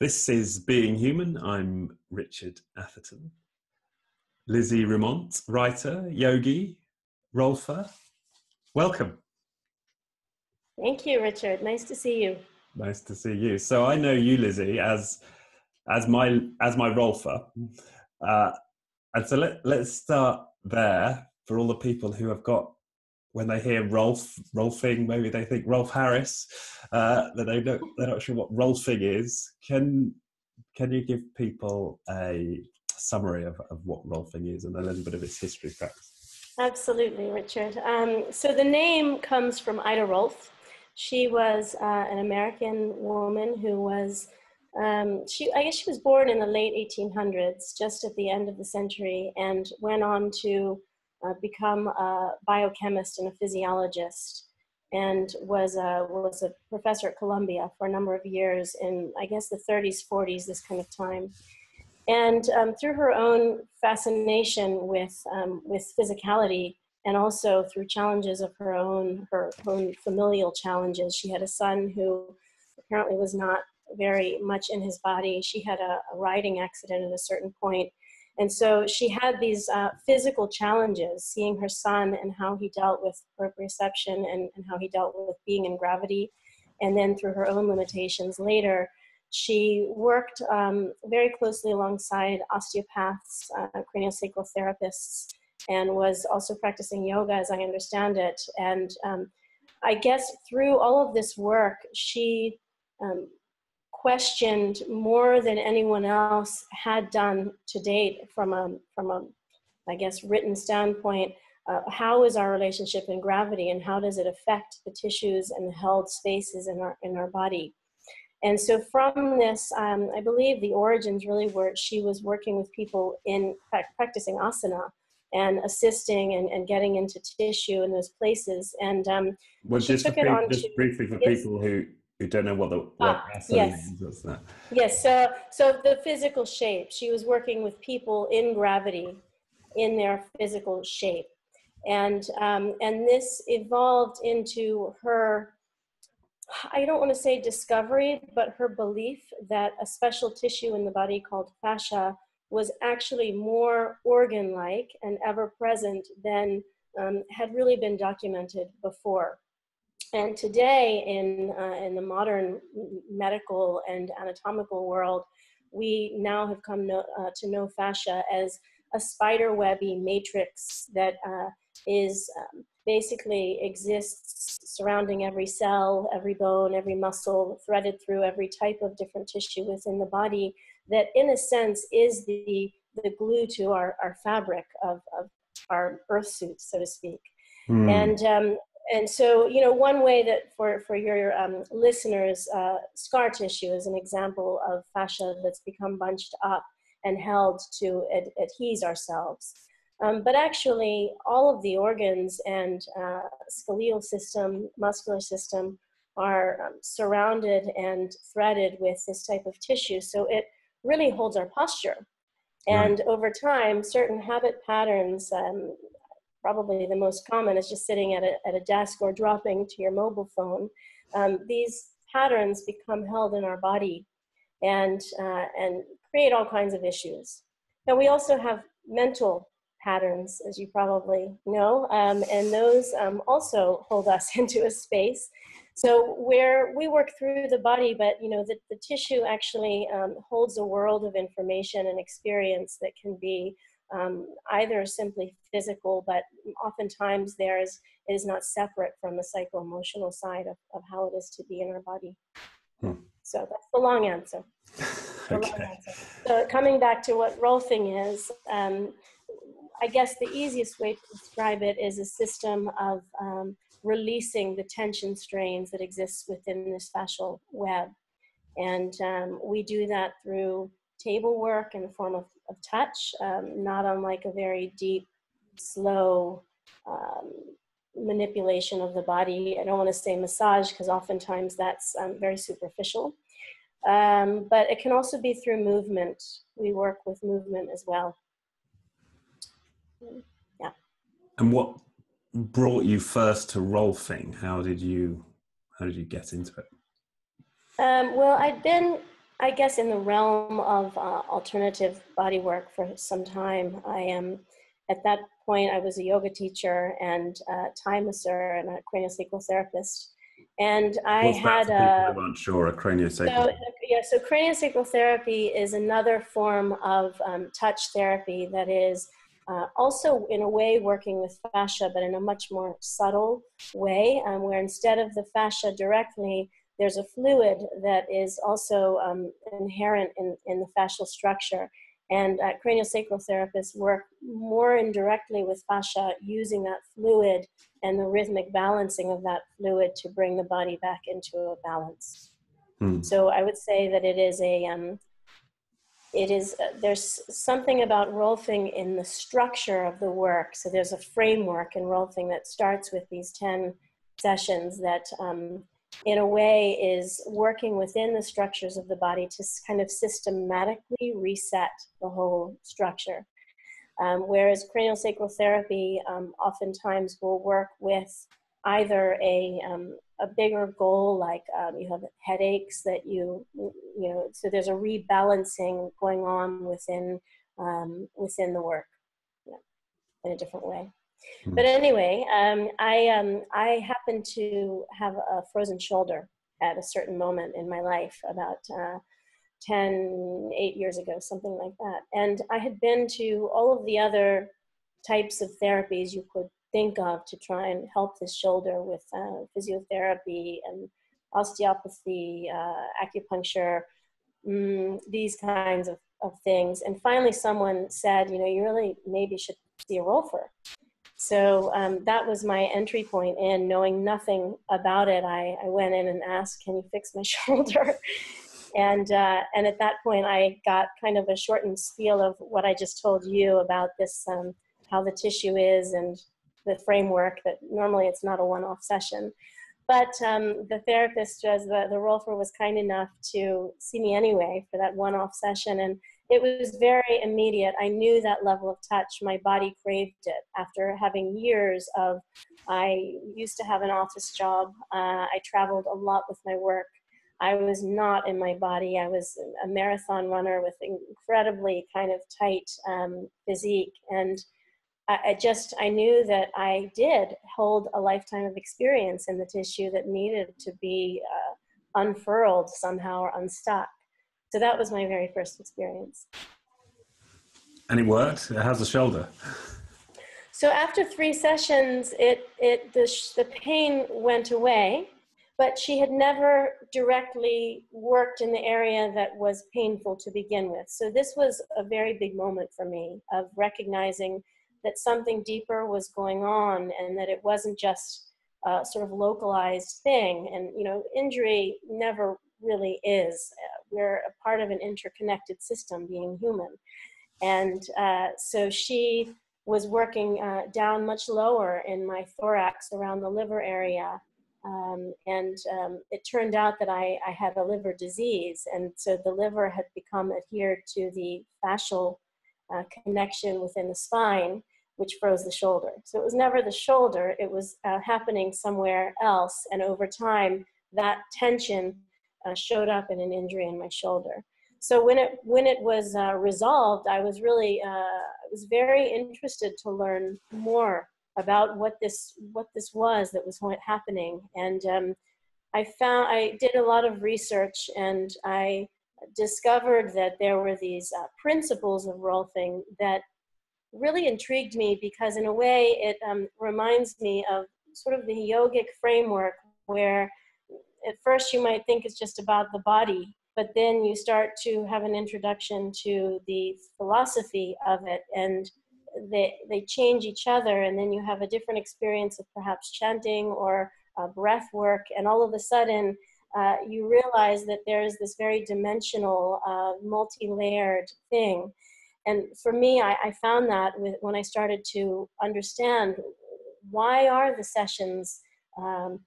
This is Being Human. I'm Richard Atherton. Lizzie Reumont, writer, yogi, rolfer. Welcome. Thank you, Richard. Nice to see you. Nice to see you. So I know you, Lizzie, as as my as my rolfer, uh, and so let let's start there for all the people who have got when they hear Rolf Rolfing, maybe they think Rolf Harris. Uh, that they don't, they're not sure what Rolfing is. Can can you give people a summary of, of what Rolfing is and a little bit of its history, perhaps? Absolutely, Richard. Um, so the name comes from Ida Rolf. She was uh, an American woman who was, um, she I guess she was born in the late 1800s, just at the end of the century, and went on to uh, become a biochemist and a physiologist and was a, was a professor at Columbia for a number of years in, I guess, the 30s, 40s, this kind of time. And um, through her own fascination with, um, with physicality and also through challenges of her own, her own familial challenges, she had a son who apparently was not very much in his body. She had a, a riding accident at a certain point and so she had these uh, physical challenges, seeing her son and how he dealt with proprioception and, and how he dealt with being in gravity. And then through her own limitations later, she worked um, very closely alongside osteopaths, uh, craniosacral therapists, and was also practicing yoga, as I understand it. And um, I guess through all of this work, she um, questioned more than anyone else had done to date from a from a I guess written standpoint. Uh, how is our relationship in gravity, and how does it affect the tissues and the held spaces in our in our body? And so from this, um, I believe the origins really were she was working with people in practicing asana and assisting and, and getting into tissue in those places. And um, well, just, brief, just to, briefly for people who who don't know what the what ah, yes. is. That? Yes, so, so the physical shape. She was working with people in gravity, in their physical shape. And, um, and this evolved into her, I don't want to say discovery, but her belief that a special tissue in the body called fascia was actually more organ like and ever present than um, had really been documented before. And today, in, uh, in the modern medical and anatomical world, we now have come no, uh, to know fascia as a spider webby matrix that uh, is um, basically exists surrounding every cell, every bone, every muscle, threaded through every type of different tissue within the body. That, in a sense, is the the glue to our, our fabric of, of our earth suit, so to speak. Mm. And um, and so, you know, one way that for, for your um, listeners, uh, scar tissue is an example of fascia that's become bunched up and held to ad- adhese ourselves. Um, but actually, all of the organs and uh, skeletal system, muscular system are um, surrounded and threaded with this type of tissue. So it really holds our posture. And right. over time, certain habit patterns, um, probably the most common is just sitting at a, at a desk or dropping to your mobile phone. Um, these patterns become held in our body and, uh, and create all kinds of issues. Now, we also have mental patterns, as you probably know, um, and those um, also hold us into a space. So where we work through the body, but you know, the, the tissue actually um, holds a world of information and experience that can be um, either simply physical, but oftentimes there is is not separate from the psycho emotional side of, of how it is to be in our body. Hmm. So that's the long answer. The okay. long answer. So coming back to what rolfing is, um, I guess the easiest way to describe it is a system of um, releasing the tension strains that exists within this fascial web. And um, we do that through table work in the form of, of touch, um, not unlike a very deep, slow um, manipulation of the body. I don't want to say massage because oftentimes that's um, very superficial. Um, but it can also be through movement. We work with movement as well. Yeah. And what brought you first to rolfing? How did you how did you get into it? Um, well, I'd been I guess in the realm of uh, alternative body work for some time. I am at that point I was a yoga teacher and a Thai masseur and a craniosacral therapist. And I What's had that a who aren't sure a craniosacral. so, yeah, so craniosacral therapy is another form of um, touch therapy that is uh, also, in a way, working with fascia, but in a much more subtle way, um, where instead of the fascia directly, there's a fluid that is also um, inherent in, in the fascial structure. And uh, craniosacral therapists work more indirectly with fascia using that fluid and the rhythmic balancing of that fluid to bring the body back into a balance. Hmm. So I would say that it is a, um, it is, uh, there's something about Rolfing in the structure of the work. So there's a framework in Rolfing that starts with these 10 sessions that um, in a way is working within the structures of the body to kind of systematically reset the whole structure. Um, whereas craniosacral therapy um, oftentimes will work with either a, um, a bigger goal, like um, you have headaches that you, you know, so there's a rebalancing going on within, um, within the work know, in a different way. Hmm. But anyway, um, I, um, I happened to have a frozen shoulder at a certain moment in my life about uh, 10, 8 years ago, something like that. And I had been to all of the other types of therapies you could think of to try and help this shoulder with uh, physiotherapy and osteopathy, uh, acupuncture, mm, these kinds of, of things. And finally, someone said, you know, you really maybe should see a rolfer. So um, that was my entry point in knowing nothing about it. I, I went in and asked, can you fix my shoulder? and, uh, and at that point, I got kind of a shortened spiel of what I just told you about this, um, how the tissue is and the framework that normally it's not a one-off session. But um, the therapist, the, the Rolfer was kind enough to see me anyway for that one-off session. And it was very immediate. I knew that level of touch. My body craved it after having years of, I used to have an office job. Uh, I traveled a lot with my work. I was not in my body. I was a marathon runner with incredibly kind of tight um, physique. And I, I just, I knew that I did hold a lifetime of experience in the tissue that needed to be uh, unfurled somehow or unstuck. So that was my very first experience. And it worked? How's the shoulder? So after three sessions, it, it, the, the pain went away, but she had never directly worked in the area that was painful to begin with. So this was a very big moment for me of recognizing that something deeper was going on and that it wasn't just a sort of localized thing. And, you know, injury never really is. We're a part of an interconnected system, being human. And uh, so she was working uh, down much lower in my thorax around the liver area. Um, and um, it turned out that I, I, had a liver disease. And so the liver had become adhered to the fascial uh, connection within the spine, which froze the shoulder. So it was never the shoulder, it was uh, happening somewhere else. And over time, that tension uh, showed up in an injury in my shoulder. So when it when it was uh, resolved, I was really uh, was very interested to learn more about what this what this was that was happening, and um, I found I did a lot of research and I discovered that there were these uh, principles of Rolfing that really intrigued me because in a way it um, reminds me of sort of the yogic framework where at first you might think it's just about the body, but then you start to have an introduction to the philosophy of it and they, they change each other and then you have a different experience of perhaps chanting or uh, breath work and all of a sudden uh, you realize that there's this very dimensional uh, multi-layered thing. And for me I, I found that with, when i started to understand why are the sessions um,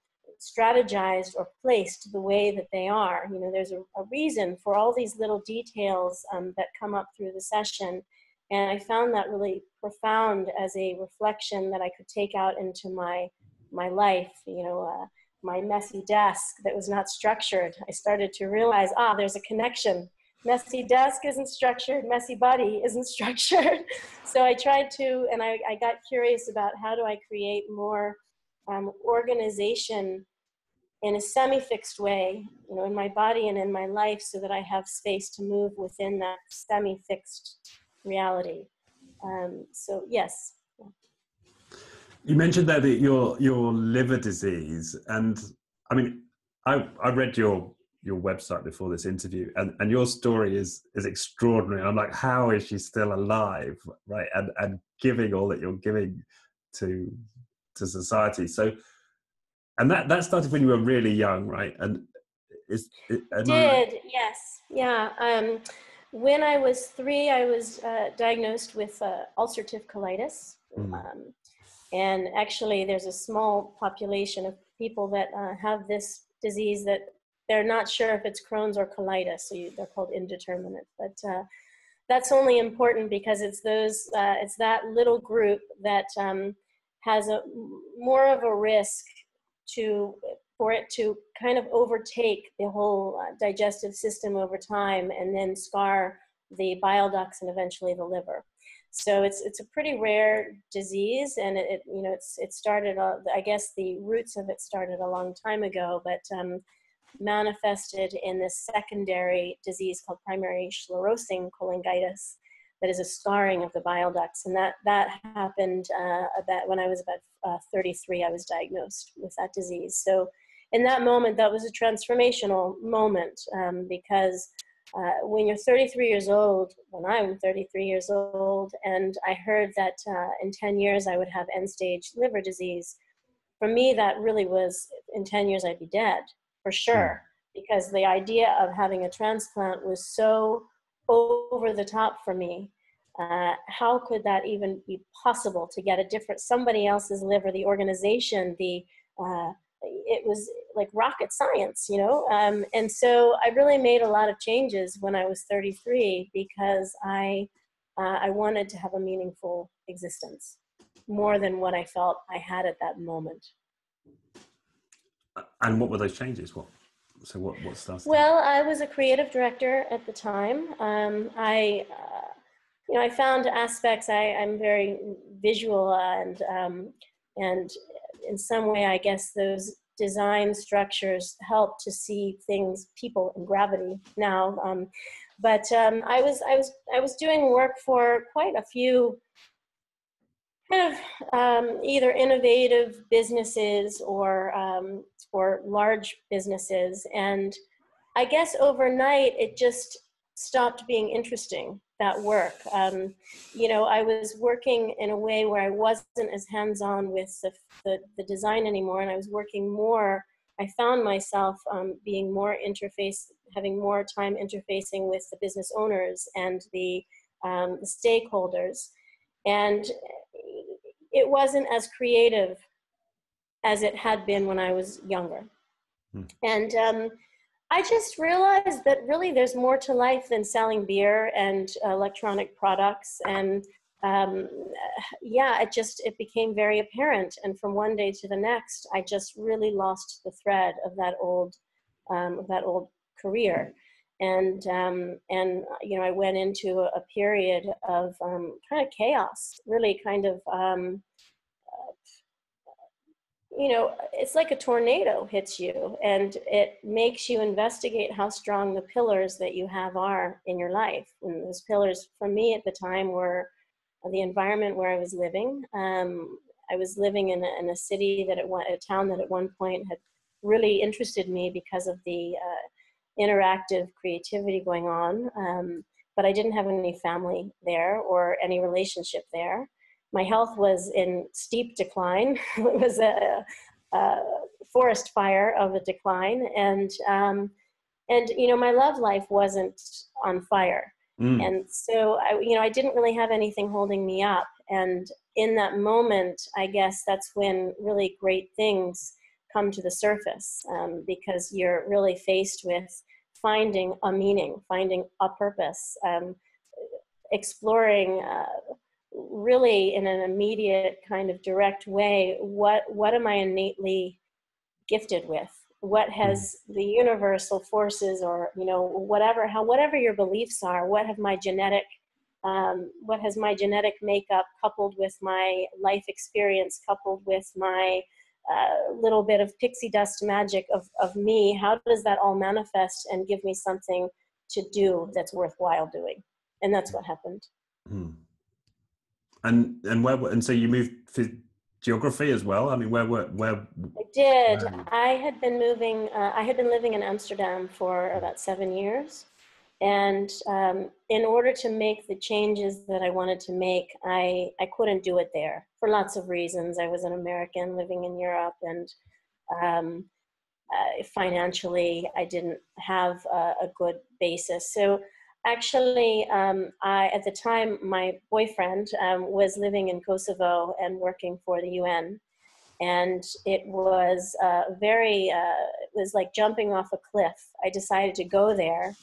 strategized or placed the way that they are. You know, there's a, a reason for all these little details um, that come up through the session. And I found that really profound as a reflection that I could take out into my my life. You know, uh, my messy desk that was not structured, I started to realize, ah, there's a connection. Messy desk isn't structured, messy body isn't structured. so I tried to, and I, I got curious about how do I create more um, organization in a semi-fixed way, you know, in my body and in my life so that I have space to move within that semi-fixed reality. Um, so yes. You mentioned there that your your liver disease, and I mean, I I read your your website before this interview, and and your story is is extraordinary. I'm like, how is she still alive, right? And and giving all that you're giving to to society. So, and that that started when you were really young, right? And is it, did I... yes, yeah. Um, when I was three, I was uh, diagnosed with uh, ulcerative colitis. Mm. Um, and actually, there's a small population of people that uh, have this disease that they're not sure if it's Crohn's or colitis, so you, they're called indeterminate. But uh, that's only important because it's those, uh, it's that little group that um, has a more of a risk to for it to kind of overtake the whole uh, digestive system over time and then scar the bile ducts and eventually the liver. So it's it's a pretty rare disease, and it, it you know it's it started. Uh, I guess the roots of it started a long time ago, but um, manifested in this secondary disease called primary sclerosing cholangitis, that is a scarring of the bile ducts. And that, that happened uh, about when I was about uh, 33, I was diagnosed with that disease. So in that moment, that was a transformational moment um, because uh, when you're 33 years old, when I'm 33 years old, and I heard that uh, in 10 years I would have end stage liver disease, for me, that really was in 10 years I'd be dead for sure, hmm. because the idea of having a transplant was so over the top for me. Uh, how could that even be possible to get a different somebody else's liver the organization the uh, it was like rocket science you know? Um, and so i really made a lot of changes when i was 33 because i uh, i wanted to have a meaningful existence more than what i felt i had at that moment. And what were those changes? What so what what started? Well i was a creative director at the time. Um, i uh, you know i found aspects I, i'm very visual and um, and in some way i guess those design structures help to see things people and gravity now um, but um, i was i was i was doing work for quite a few kind of um, either innovative businesses or um, or large businesses. And I guess overnight it just stopped being interesting, that work. Um, you know, I was working in a way where I wasn't as hands on with the, the, the, design anymore, and I was working more. I found myself um, being more interface, having more time interfacing with the business owners and the, um, the stakeholders. And it wasn't as creative as it had been when I was younger. Hmm. And um, I just realized that really there's more to life than selling beer and electronic products. And um, yeah, it just it became very apparent. And from one day to the next, I just really lost the thread of that old um, of that old career. And um, and you know, I went into a, a period of um, kind of chaos, really kind of um, you know, it's like a tornado hits you and it makes you investigate how strong the pillars that you have are in your life. And those pillars, for me at the time, were the environment where I was living. Um, I was living in a, in a city that at one, a town that at one point had really interested me because of the uh, interactive creativity going on. Um, but I didn't have any family there or any relationship there my health was in steep decline. it was a, a, forest fire of a decline, and um, and you know my love life wasn't on fire, mm. and so I you know I didn't really have anything holding me up, and in that moment, I guess that's when really great things come to the surface um, because you're really faced with finding a meaning, finding a purpose, um, exploring. Uh, really in an immediate kind of direct way what what am i innately gifted with? What has the universal forces or you know whatever how whatever your beliefs are what have my genetic um, what has my genetic makeup coupled with my life experience coupled with my uh, little bit of pixie dust magic of, of me how does that all manifest and give me something to do that's worthwhile doing? And that's what happened. Hmm. And and where and so you moved for geography as well i mean where were where i did i had been moving uh, i had been living in amsterdam for about seven years and um, in order to make the changes that I wanted to make, I, I couldn't do it there for lots of reasons. I was an American living in Europe, and um, uh, financially, I didn't have a, a good basis. So, actually, um, I, at the time, my boyfriend um, was living in Kosovo and working for the UN. And it was uh, very, uh, it was like jumping off a cliff. I decided to go there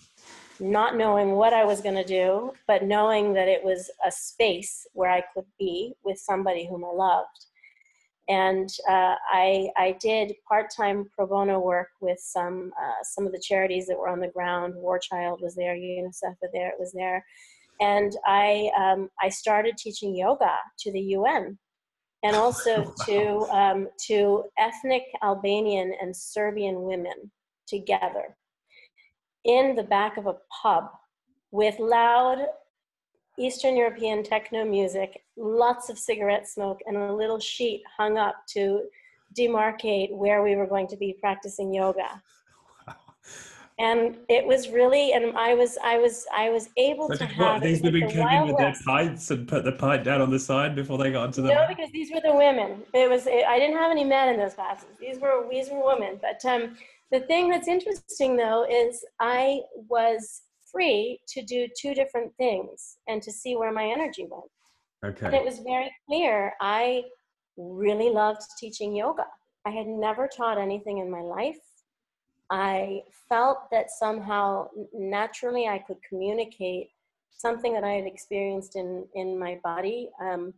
not knowing what I was going to do, but knowing that it was a space where I could be with somebody whom I loved. And uh, I, I did part-time pro bono work with some uh, some of the charities that were on the ground. War Child was there, UNICEF was there, it was there, and I um, I started teaching yoga to the UN, and also to um, to ethnic Albanian and Serbian women together in the back of a pub with loud Eastern European techno music, lots of cigarette smoke, and a little sheet hung up to demarcate where we were going to be practicing yoga. And it was really, and I was, I was, I was able so to have. These women the came in with their pints and put the pint down on the side before they got into the. No, because these were the women. It was. It, I didn't have any men in those classes. These were these were women. But um, the thing that's interesting though is I was free to do two different things and to see where my energy went. Okay. And it was very clear I really loved teaching yoga. I had never taught anything in my life. I felt that somehow naturally I could communicate something that I had experienced in, in my body um,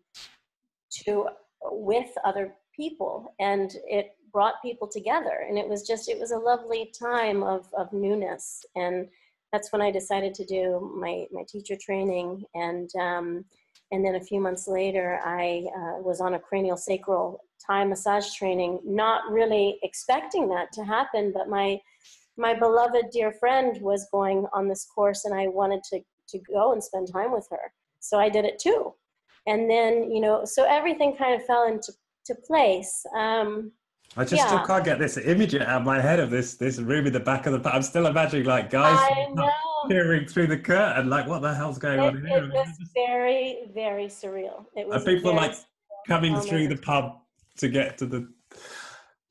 to with other people. And it brought people together. And it was just, it was a lovely time of, of newness. And that's when I decided to do my, my teacher training. And, um, and then a few months later, I uh, was on a cranial sacral Thai massage training, not really expecting that to happen, but my, my beloved dear friend was going on this course and I wanted to, to go and spend time with her. So I did it too. And then, you know, so everything kind of fell into to place. Um, I just yeah. still can't get this image out of my head of this this room in the back of the. Pub. I'm still imagining like guys peering through the curtain, like what the hell's going It, on here? it was very, very surreal. It was And people like coming surreal through the pub to get to the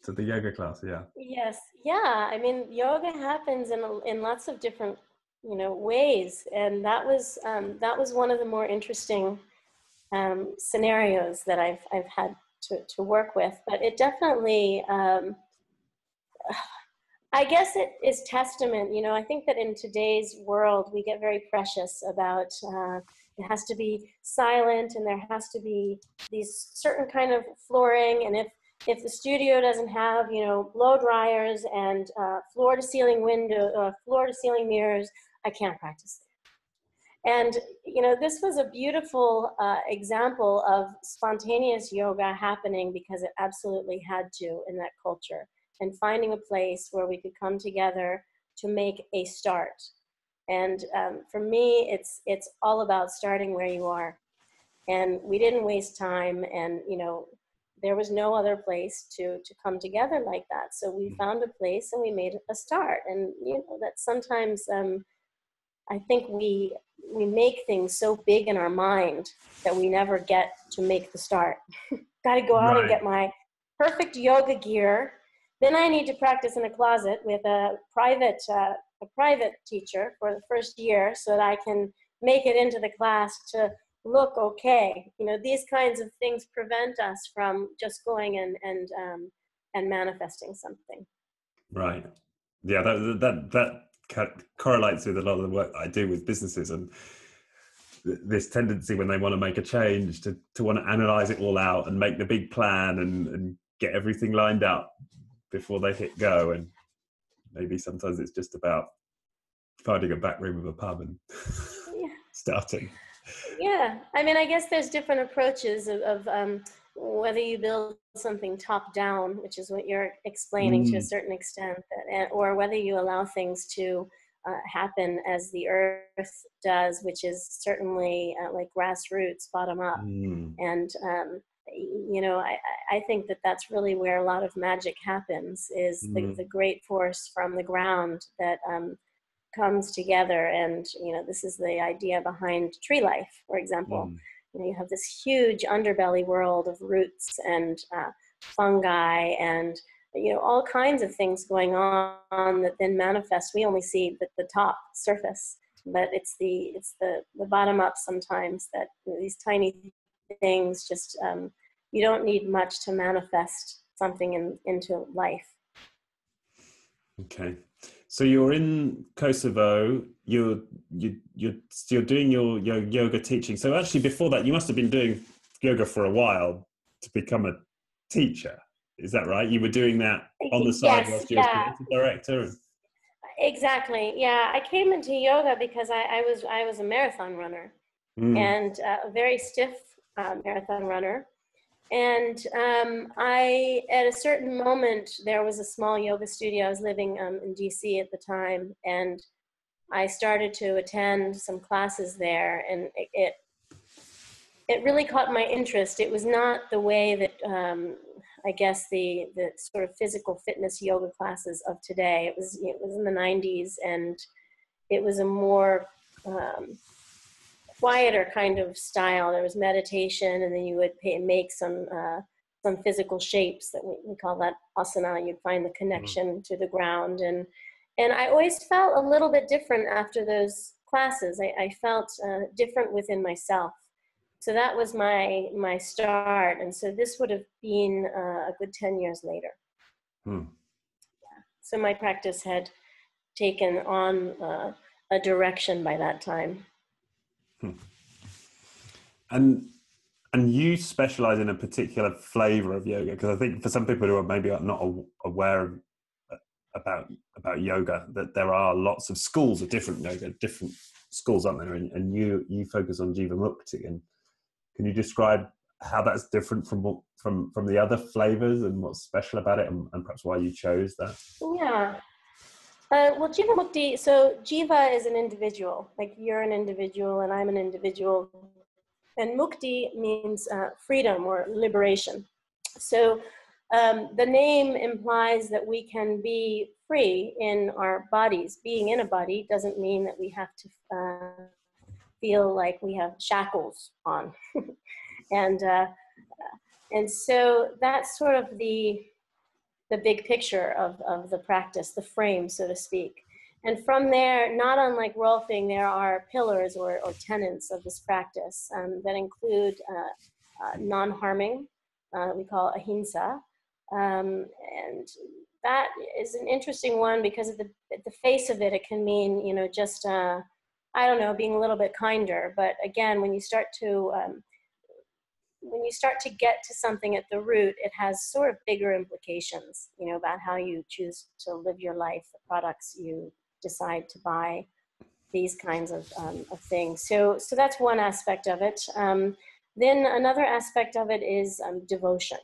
to the yoga class. Yeah. Yes, yeah. I mean, yoga happens in in lots of different, you know, ways, and that was um, that was one of the more interesting um, scenarios that I've I've had to to work with. But it definitely, um, I guess, it is testament. You know, I think that in today's world, we get very precious about. Uh, it has to be silent, and there has to be these certain kind of flooring, and if if the studio doesn't have you know blow dryers and uh, floor to ceiling window uh, floor to ceiling mirrors i can't practice and you know this was a beautiful uh, example of spontaneous yoga happening because it absolutely had to in that culture and finding a place where we could come together to make a start. And um, for me it's it's all about starting where you are. And we didn't waste time and you know there was no other place to to come together like that. So we found a place and we made a start. And you know that sometimes um, i think we we make things so big in our mind that we never get to make the start got to go out Right. and get my perfect yoga gear then i need to practice in a closet with a private uh, a private teacher for the first year so that i can make it into the class to look okay. You know, these kinds of things prevent us from just going and and um, and manifesting something. Right. Yeah. That that that co- correlates with a lot of the work I do with businesses and th- this tendency when they want to make a change to to want to analyze it all out and make the big plan and and get everything lined up before they hit go. And maybe sometimes it's just about finding a back room of a pub and yeah. starting. Yeah. I mean i guess there's different approaches of, of um, whether you build something top down which is what you're explaining mm. to a mm. certain extent that, or whether you allow things to uh, happen as the earth does which is certainly uh, like grassroots bottom up mm. and um, you know I, I think that that's really where a lot of magic happens is mm. the, the great force from the ground that um, comes together and you know this is the idea behind tree life for example mm. You know you have this huge underbelly world of roots and uh, fungi and you know all kinds of things going on that then manifest. We only see the, the top surface but it's the it's the the bottom up sometimes that you know, these tiny things just um, you don't need much to manifest something in, into life okay so you're in Kosovo. You're you you're you're doing your, your yoga teaching. So actually, before that, you must have been doing yoga for a while to become a teacher. Is that right? You were doing that on the side yes, whilst you yeah. were director. Exactly. Yeah, I came into yoga because I, I was I was a marathon runner mm. and uh, a very stiff uh, marathon runner and um, I, at a certain moment, there was a small yoga studio. I was living um, in DC at the time, and I started to attend some classes there, and it, it, it really caught my interest. It was not the way that um, I guess the the sort of physical fitness yoga classes of today. It was it was in the '90s, and it was a more um, quieter kind of style. There was meditation, and then you would pay, make some uh, some physical shapes that we, we, call that asana. You'd find the mm-hmm. connection mm-hmm. to the ground, and and I always felt a little bit different after those classes. I, I felt uh, different within myself. So that was my my start, and so this would have been uh, a good ten years later. Hmm. Yeah. So my practice had taken on uh, a direction by that time. Hmm. And and you specialize in a particular flavor of yoga because I think for some people who are maybe not aware of, uh, about about yoga that there are lots of schools of different yoga, different schools, aren't there? And, and you you focus on Jiva Mukti, and can you describe how that's different from from from the other flavors and what's special about it, and, and perhaps why you chose that? Yeah, uh, well, Jiva Mukti, so Jiva is an individual, like you're an individual and I'm an individual. And Mukti means uh, freedom or liberation. So um, the name implies that we can be free in our bodies. Being in a body doesn't mean that we have to uh, feel like we have shackles on. and, uh, and so that's sort of the the big picture of, of the practice, the frame, so to speak. And from there, not unlike Rolfing, there are pillars or, or tenets of this practice um, that include uh, uh, non harming, uh, we call ahimsa. Um, and that is an interesting one because at the, at the face of it, it can mean, you know, just, uh, I don't know, being a little bit kinder. But again, when you start to um, when you start to get to something at the root, it has sort of bigger implications, you know, about how you choose to live your life, the products you decide to buy, these kinds of, um, of things. So, so that's one aspect of it. Um, then another aspect of it is um, devotion.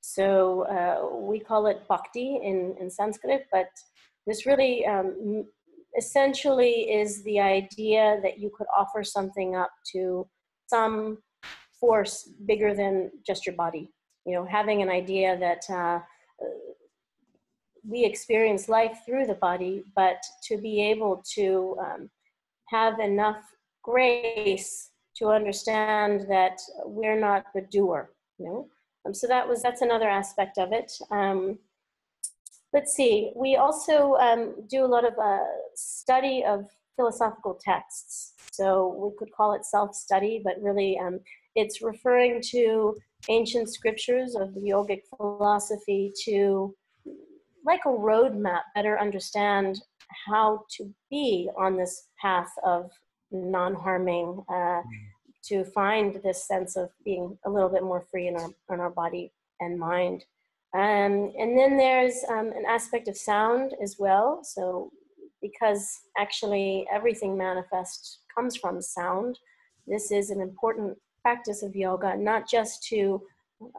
So uh, we call it bhakti in, in Sanskrit, but this really um, essentially is the idea that you could offer something up to some force bigger than just your body. You know, having an idea that uh, we experience life through the body, but to be able to um, have enough grace to understand that we're not the doer. You know, um, so that was that's another aspect of it. Um, let's see. We also um, do a lot of uh, study of philosophical texts. So we could call it self-study, but really um, it's referring to ancient scriptures of the yogic philosophy to, like a roadmap, better understand how to be on this path of non harming, uh, mm. to find this sense of being a little bit more free in our, in our body and mind. Um, and then there's um, an aspect of sound as well. So, because actually everything manifest comes from sound, this is an important practice of yoga, not just to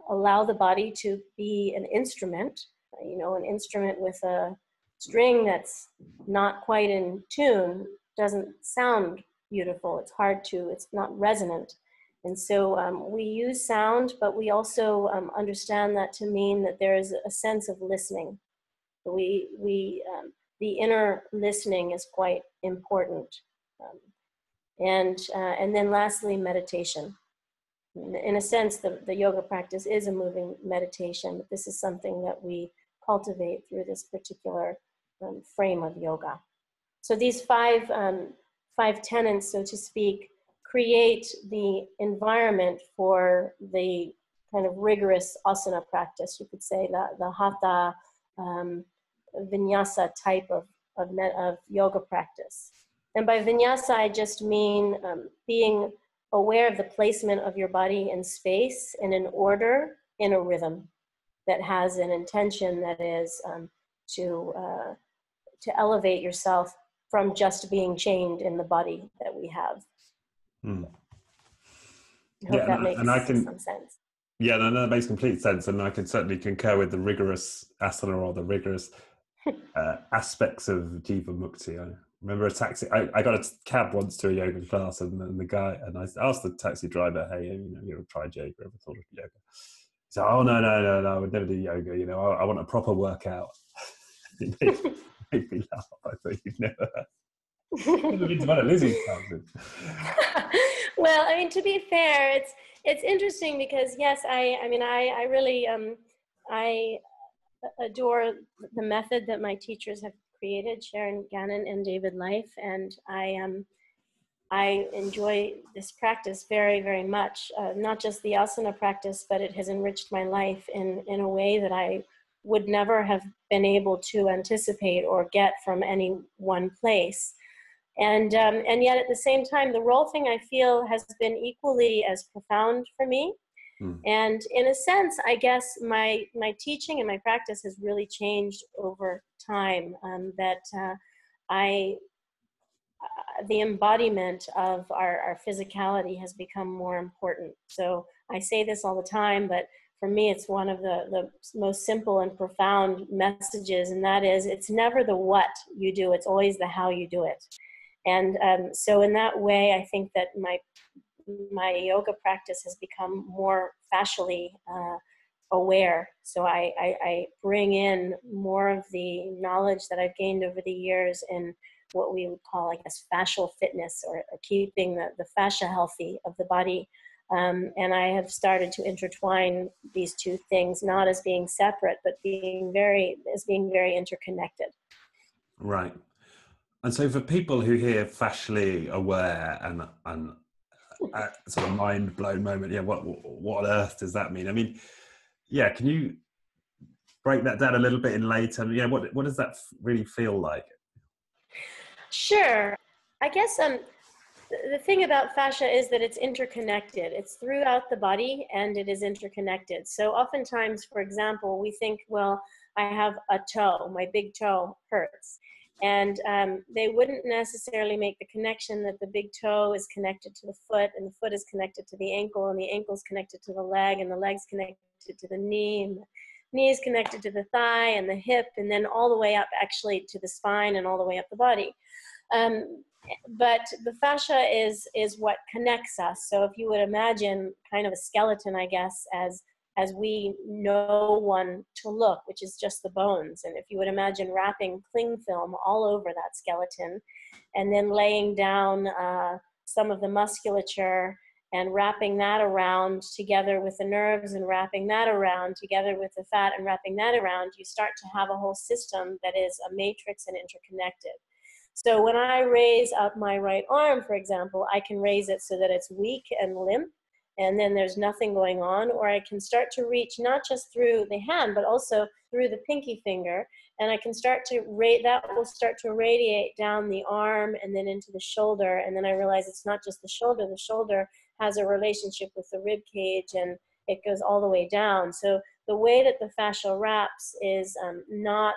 allow the body to be an instrument, you know, an instrument with a string that's not quite in tune doesn't sound beautiful. It's hard to, it's not resonant. And so um, we use sound, but we also um, understand that to mean that there is a sense of listening. We, we, um, the inner listening is quite important. Um, and, uh, and then lastly, meditation. In a sense, the, the yoga practice is a moving meditation, but this is something that we cultivate through this particular um, frame of yoga. So these five, um, five tenets, so to speak, create the environment for the kind of rigorous asana practice, you could say, the, the hatha um, vinyasa type of, of, of yoga practice. And by vinyasa, I just mean um, being aware of the placement of your body in space in an order, in a rhythm that has an intention that is um, to, uh, to elevate yourself from just being chained in the body that we have. Hmm. I hope yeah, that makes and I can, some sense. Yeah, no, no, that makes complete sense, and I can certainly concur with the rigorous asana or the rigorous uh, aspects of Jiva Mukti. I remember a taxi. I, I got a cab once to a yoga class, and, and the guy and I asked the taxi driver, "Hey, you know, you ever tried yoga? Ever thought of yoga?" He said, "Oh no, no, no, no, I would never do yoga. You know, I, I want a proper workout." it made, made me laugh. I thought you've never well, I mean, to be fair, it's it's interesting because yes, I I mean, I I really um I adore the method that my teachers have created, Sharon Gannon and David Life, and I um I enjoy this practice very very much. Uh, not just the asana practice, but it has enriched my life in in a way that I would never have been able to anticipate or get from any one place and um, and yet at the same time the Rolfing i feel has been equally as profound for me mm. and in a sense i guess my my teaching and my practice has really changed over time um, that uh, i uh, the embodiment of our, our physicality has become more important so i say this all the time but for me it's one of the, the most simple and profound messages and that is it's never the what you do it's always the how you do it and um, so in that way i think that my my yoga practice has become more fascially uh, aware. So I, I, I, bring in more of the knowledge that i've gained over the years in what we would call i guess fascial fitness or, or keeping the, the fascia healthy of the body. Um, and i have started to intertwine these two things not as being separate but being very as being very interconnected. Right. And so, for people who hear fascially aware and and uh, sort of mind blown moment, yeah, what what on earth does that mean? I mean, yeah, can you break that down a little bit in later? Yeah, what what does that really feel like? Sure, I guess um, the thing about fascia is that it's interconnected. It's throughout the body and it is interconnected. So oftentimes, for example, we think, well, I have a toe, my big toe hurts and um, they wouldn't necessarily make the connection that the big toe is connected to the foot and the foot is connected to the ankle and the ankle is connected to the leg and the leg's connected to the knee and the knee is connected to the thigh and the hip and then all the way up actually to the spine and all the way up the body. Um, but the fascia is is what connects us. So if you would imagine kind of a skeleton i guess as as we know one to look, which is just the bones. And if you would imagine wrapping cling film all over that skeleton and then laying down uh, some of the musculature and wrapping that around together with the nerves and wrapping that around together with the fat and wrapping that around, you start to have a whole system that is a matrix and interconnected. So when I raise up my right arm, for example, I can raise it so that it's weak and limp and then there's nothing going on or i can start to reach not just through the hand but also through the pinky finger and i can start to rate that will start to radiate down the arm and then into the shoulder and then i realize it's not just the shoulder the shoulder has a relationship with the rib cage and it goes all the way down so the way that the fascia wraps is um, not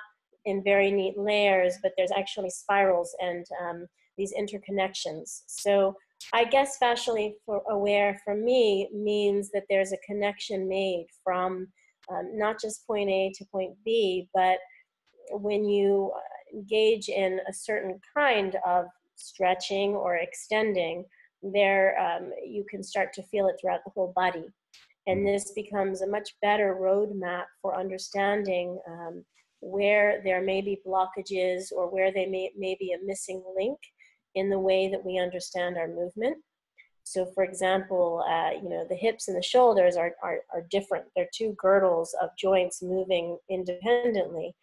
in very neat layers, but there's actually spirals and um, these interconnections. So I guess fascially for aware for me means that there's a connection made from um, not just point A to point B, but when you uh, engage in a certain kind of stretching or extending, there um, you can start to feel it throughout the whole body. And mm. this becomes a much better roadmap for understanding um, where there may be blockages or where they may, may be a missing link in the way that we understand our movement. So, for example, uh, you know, the hips and the shoulders are, are, are different. They're two girdles of joints moving independently.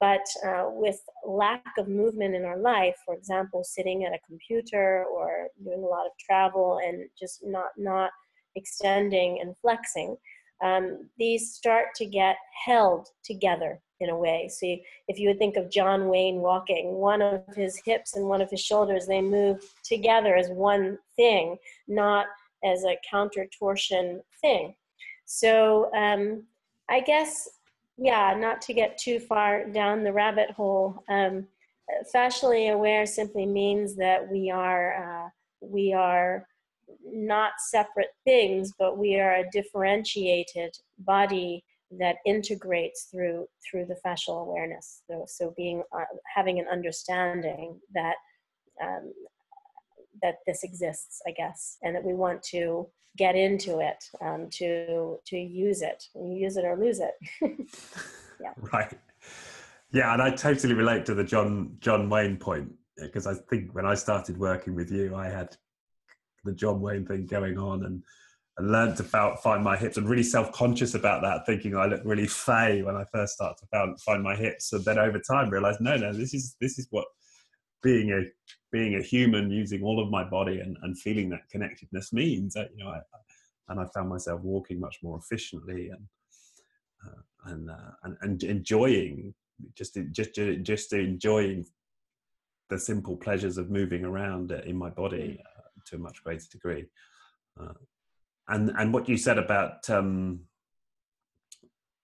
But uh, with lack of movement in our life, for example, sitting at a computer or doing a lot of travel and just not not extending and flexing, um, these start to get held together in a way. So you, if you would think of John Wayne walking, one of his hips and one of his shoulders, they move together as one thing, not as a counter torsion thing. So um, I guess, yeah, not to get too far down the rabbit hole. Um, fascially aware simply means that we are uh, we are not separate things, but we are a differentiated body that integrates through through the fascial awareness. So, so being uh, having an understanding that um, that this exists, I guess, and that we want to get into it um, to to use it. Use it or lose it. yeah. Right. Yeah, and I totally relate to the John John Wayne point because I think when I started working with you, I had the John Wayne thing going on and and learned to find my hips and really self-conscious about that thinking i look really fey when i first start to find my hips. And then over time realized no no this is this is what being a being a human using all of my body and, and feeling that connectedness means that you know I, and i found myself walking much more efficiently and uh, and, uh, and and enjoying just just just enjoying the simple pleasures of moving around in my body uh, to a much greater degree. Uh, and and what you said about um,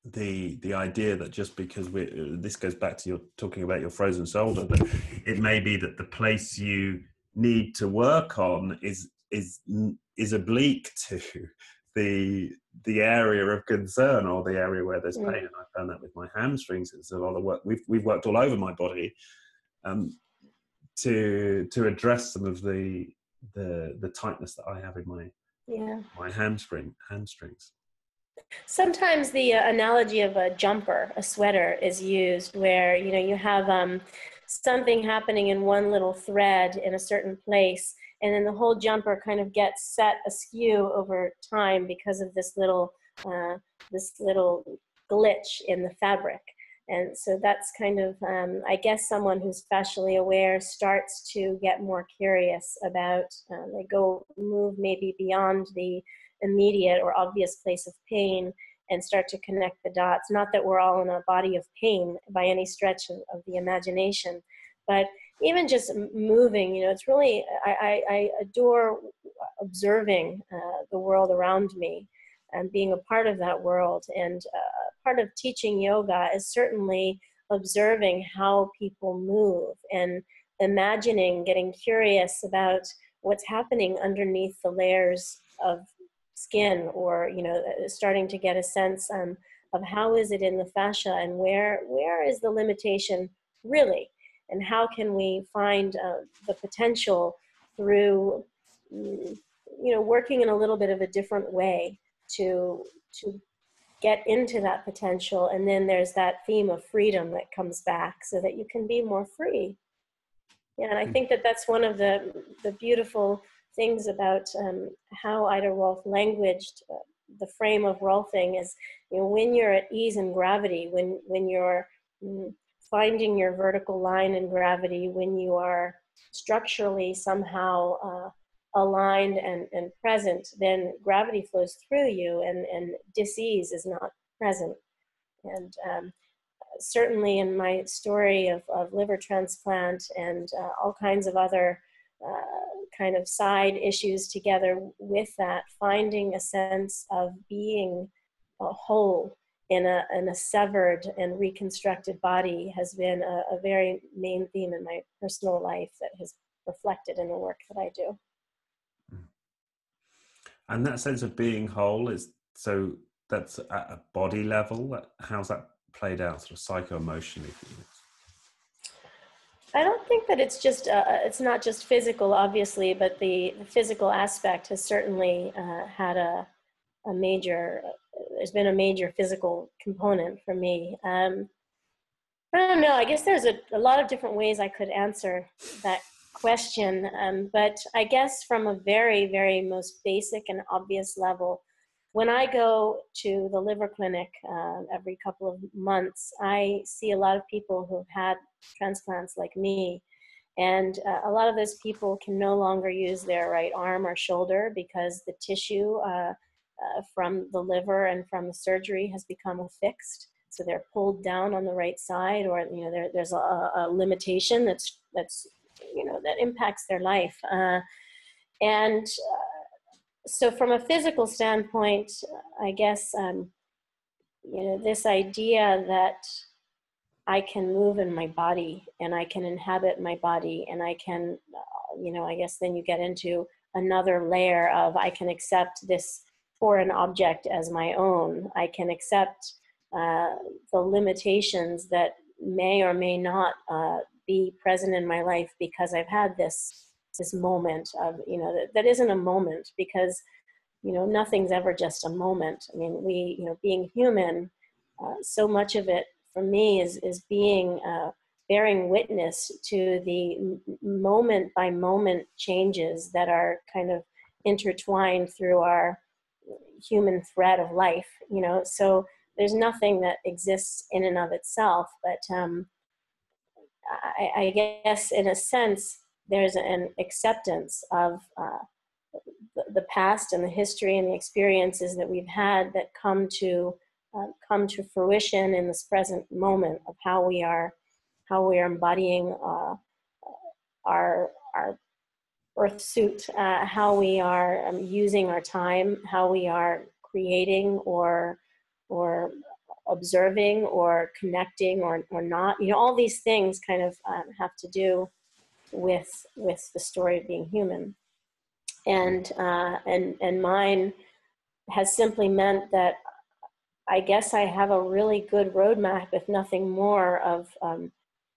the the idea that just because we this goes back to your talking about your frozen shoulder that it may be that the place you need to work on is is is oblique to the the area of concern or the area where there's pain. And I found that with my hamstrings. It's a lot of work. We've we've worked all over my body um, to to address some of the the the tightness that I have in my yeah. my hamstring hamstrings. Sometimes the uh, analogy of a jumper, a sweater, is used where you know you have um, something happening in one little thread in a certain place, and then the whole jumper kind of gets set askew over time because of this little uh, this little glitch in the fabric. And so that's kind of, um, I guess, someone who's fascially aware starts to get more curious about, uh, they go move maybe beyond the immediate or obvious place of pain and start to connect the dots. Not that we're all in a body of pain by any stretch of, of the imagination, but even just moving, you know, it's really, I, I, I adore observing uh, the world around me and being a part of that world. And uh, part of teaching yoga is certainly observing how people move and imagining, getting curious about what's happening underneath the layers of skin or you know uh, starting to get a sense um, of how is it in the fascia and where where is the limitation really? And how can we find uh, the potential through mm, you know working in a little bit of a different way to to get into that potential and then there's that theme of freedom that comes back so that you can be more free yeah and i hmm. think that that's one of the the beautiful things about um, how ida rolf languaged uh, the frame of rolfing is you know when you're at ease in gravity when when you're mm, finding your vertical line in gravity when you are structurally somehow uh, aligned and, and present, then gravity flows through you and, and disease is not present. And um, certainly in my story of, of liver transplant and uh, all kinds of other uh, kind of side issues together with that, finding a sense of being a whole in a, in a severed and reconstructed body has been a, a very main theme in my personal life that has reflected in the work that I do. And that sense of being whole is so that's at a body level. How's that played out, sort of psycho emotionally? I don't think that it's just uh, it's not just physical, obviously, but the, the physical aspect has certainly uh, had a a major. there's been a major physical component for me. Um, I don't know. I guess there's a, a lot of different ways I could answer that question, um, but I guess from a very, very most basic and obvious level, when I go to the liver clinic uh, every couple of months, I see a lot of people who've had transplants like me. And uh, a lot of those people can no longer use their right arm or shoulder because the tissue uh, uh from the liver and from the surgery has become fixed. So they're pulled down on the right side, or you know, there, there's a, a, limitation that's that's you know that impacts their life. Uh, and uh, so from a physical standpoint, I guess um, you know this idea that I can move in my body and I can inhabit my body and I can, uh, you know, I guess then you get into another layer of I can accept this foreign object as my own. I can accept uh, the limitations that may or may not uh, be present in my life because I've had this this moment of you know that, that isn't a moment because you know nothing's ever just a moment. I mean we you know being human uh, so much of it for me is is being uh, bearing witness to the moment by moment changes that are kind of intertwined through our human thread of life you know? So there's nothing that exists in and of itself but um, I, I guess in a sense there's an acceptance of uh, the, past and the history and the experiences that we've had that come to uh, come to fruition in this present moment of how we are how we are embodying uh, our our earth suit, uh, how we are um, using our time, how we are creating or or observing or connecting or, or not you know all these things kind of um, have to do with with the story of being human and uh, and and mine has simply meant that I guess I have a really good roadmap, if nothing more, of um,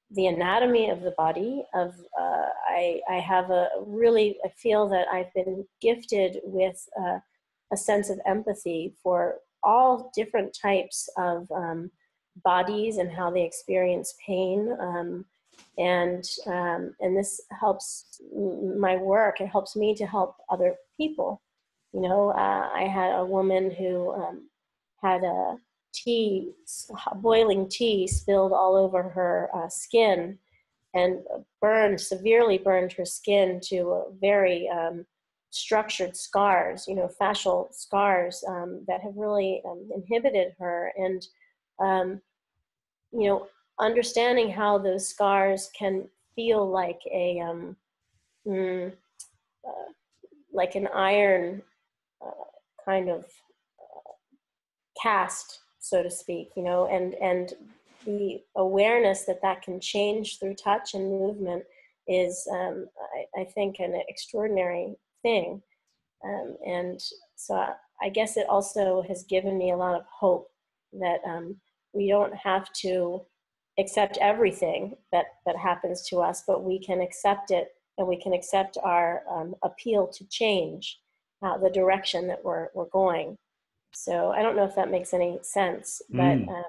the anatomy of the body. Of uh, I, I have a really I feel that I've been gifted with uh, a sense of empathy for all different types of um, bodies and how they experience pain. Um, and um, and this helps my work. It helps me to help other people. You know, uh, I had a woman who um, had a tea, boiling tea, spilled all over her uh, skin, and burned severely burned her skin to a very um, structured scars. You know, fascial scars um, that have really um, inhibited her and um, you know understanding how those scars can feel like a um, mm, uh, like an iron uh, kind of uh, cast so to speak you know and and the awareness that that can change through touch and movement is um, I, I, think an extraordinary thing um, and so I, I, guess it also has given me a lot of hope that um, we don't have to accept everything that that happens to us but we can accept it and we can accept our um, appeal to change uh, the direction that we're, we're going so i don't know if that makes any sense but mm. um,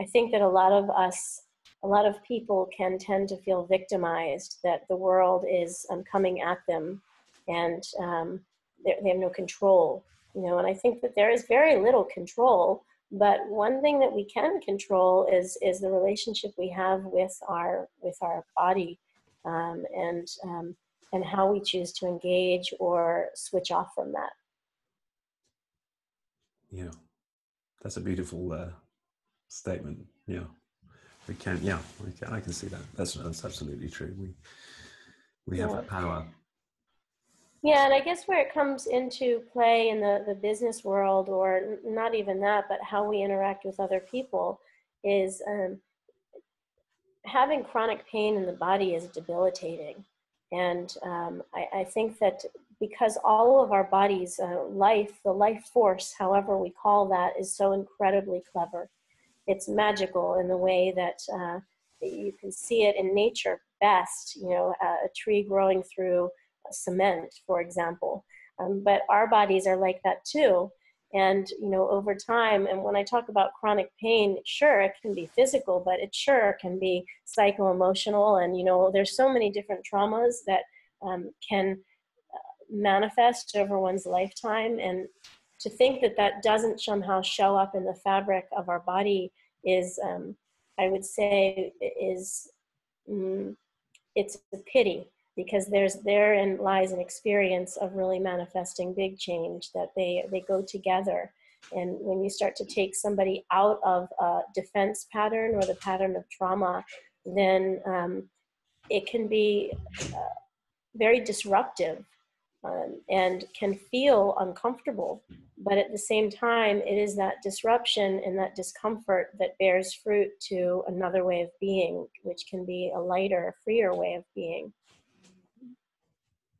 i think that a lot of us a lot of people can tend to feel victimized that the world is um, coming at them and um, they have no control you know and i think that there is very little control but one thing that we can control is is the relationship we have with our with our body um, and um, and how we choose to engage or switch off from that. Yeah. That's a beautiful uh, statement. Yeah. We can yeah we can, i can see that. That's that's absolutely true. We we have yeah. that power Yeah, and I guess where it comes into play in the, the business world, or not even that, but how we interact with other people, is um, having chronic pain in the body is debilitating. And um, I, I, think that because all of our bodies, uh, life, the life force, however we call that, is so incredibly clever. It's magical in the way that uh, you can see it in nature best, you know, a tree growing through cement, for example. Um, but our bodies are like that too. And, you know, over time, and when I talk about chronic pain, sure, it can be physical, but it sure can be psycho emotional. And, you know, there's so many different traumas that um, can uh, manifest over one's lifetime. And to think that that doesn't somehow show up in the fabric of our body is, um, I would say, is mm, it's a pity because there's therein lies an experience of really manifesting big change that they they go together. And when you start to take somebody out of a defense pattern or the pattern of trauma then um, it can be uh, very disruptive um, and can feel uncomfortable. But at the same time it is that disruption and that discomfort that bears fruit to another way of being which can be a lighter freer way of being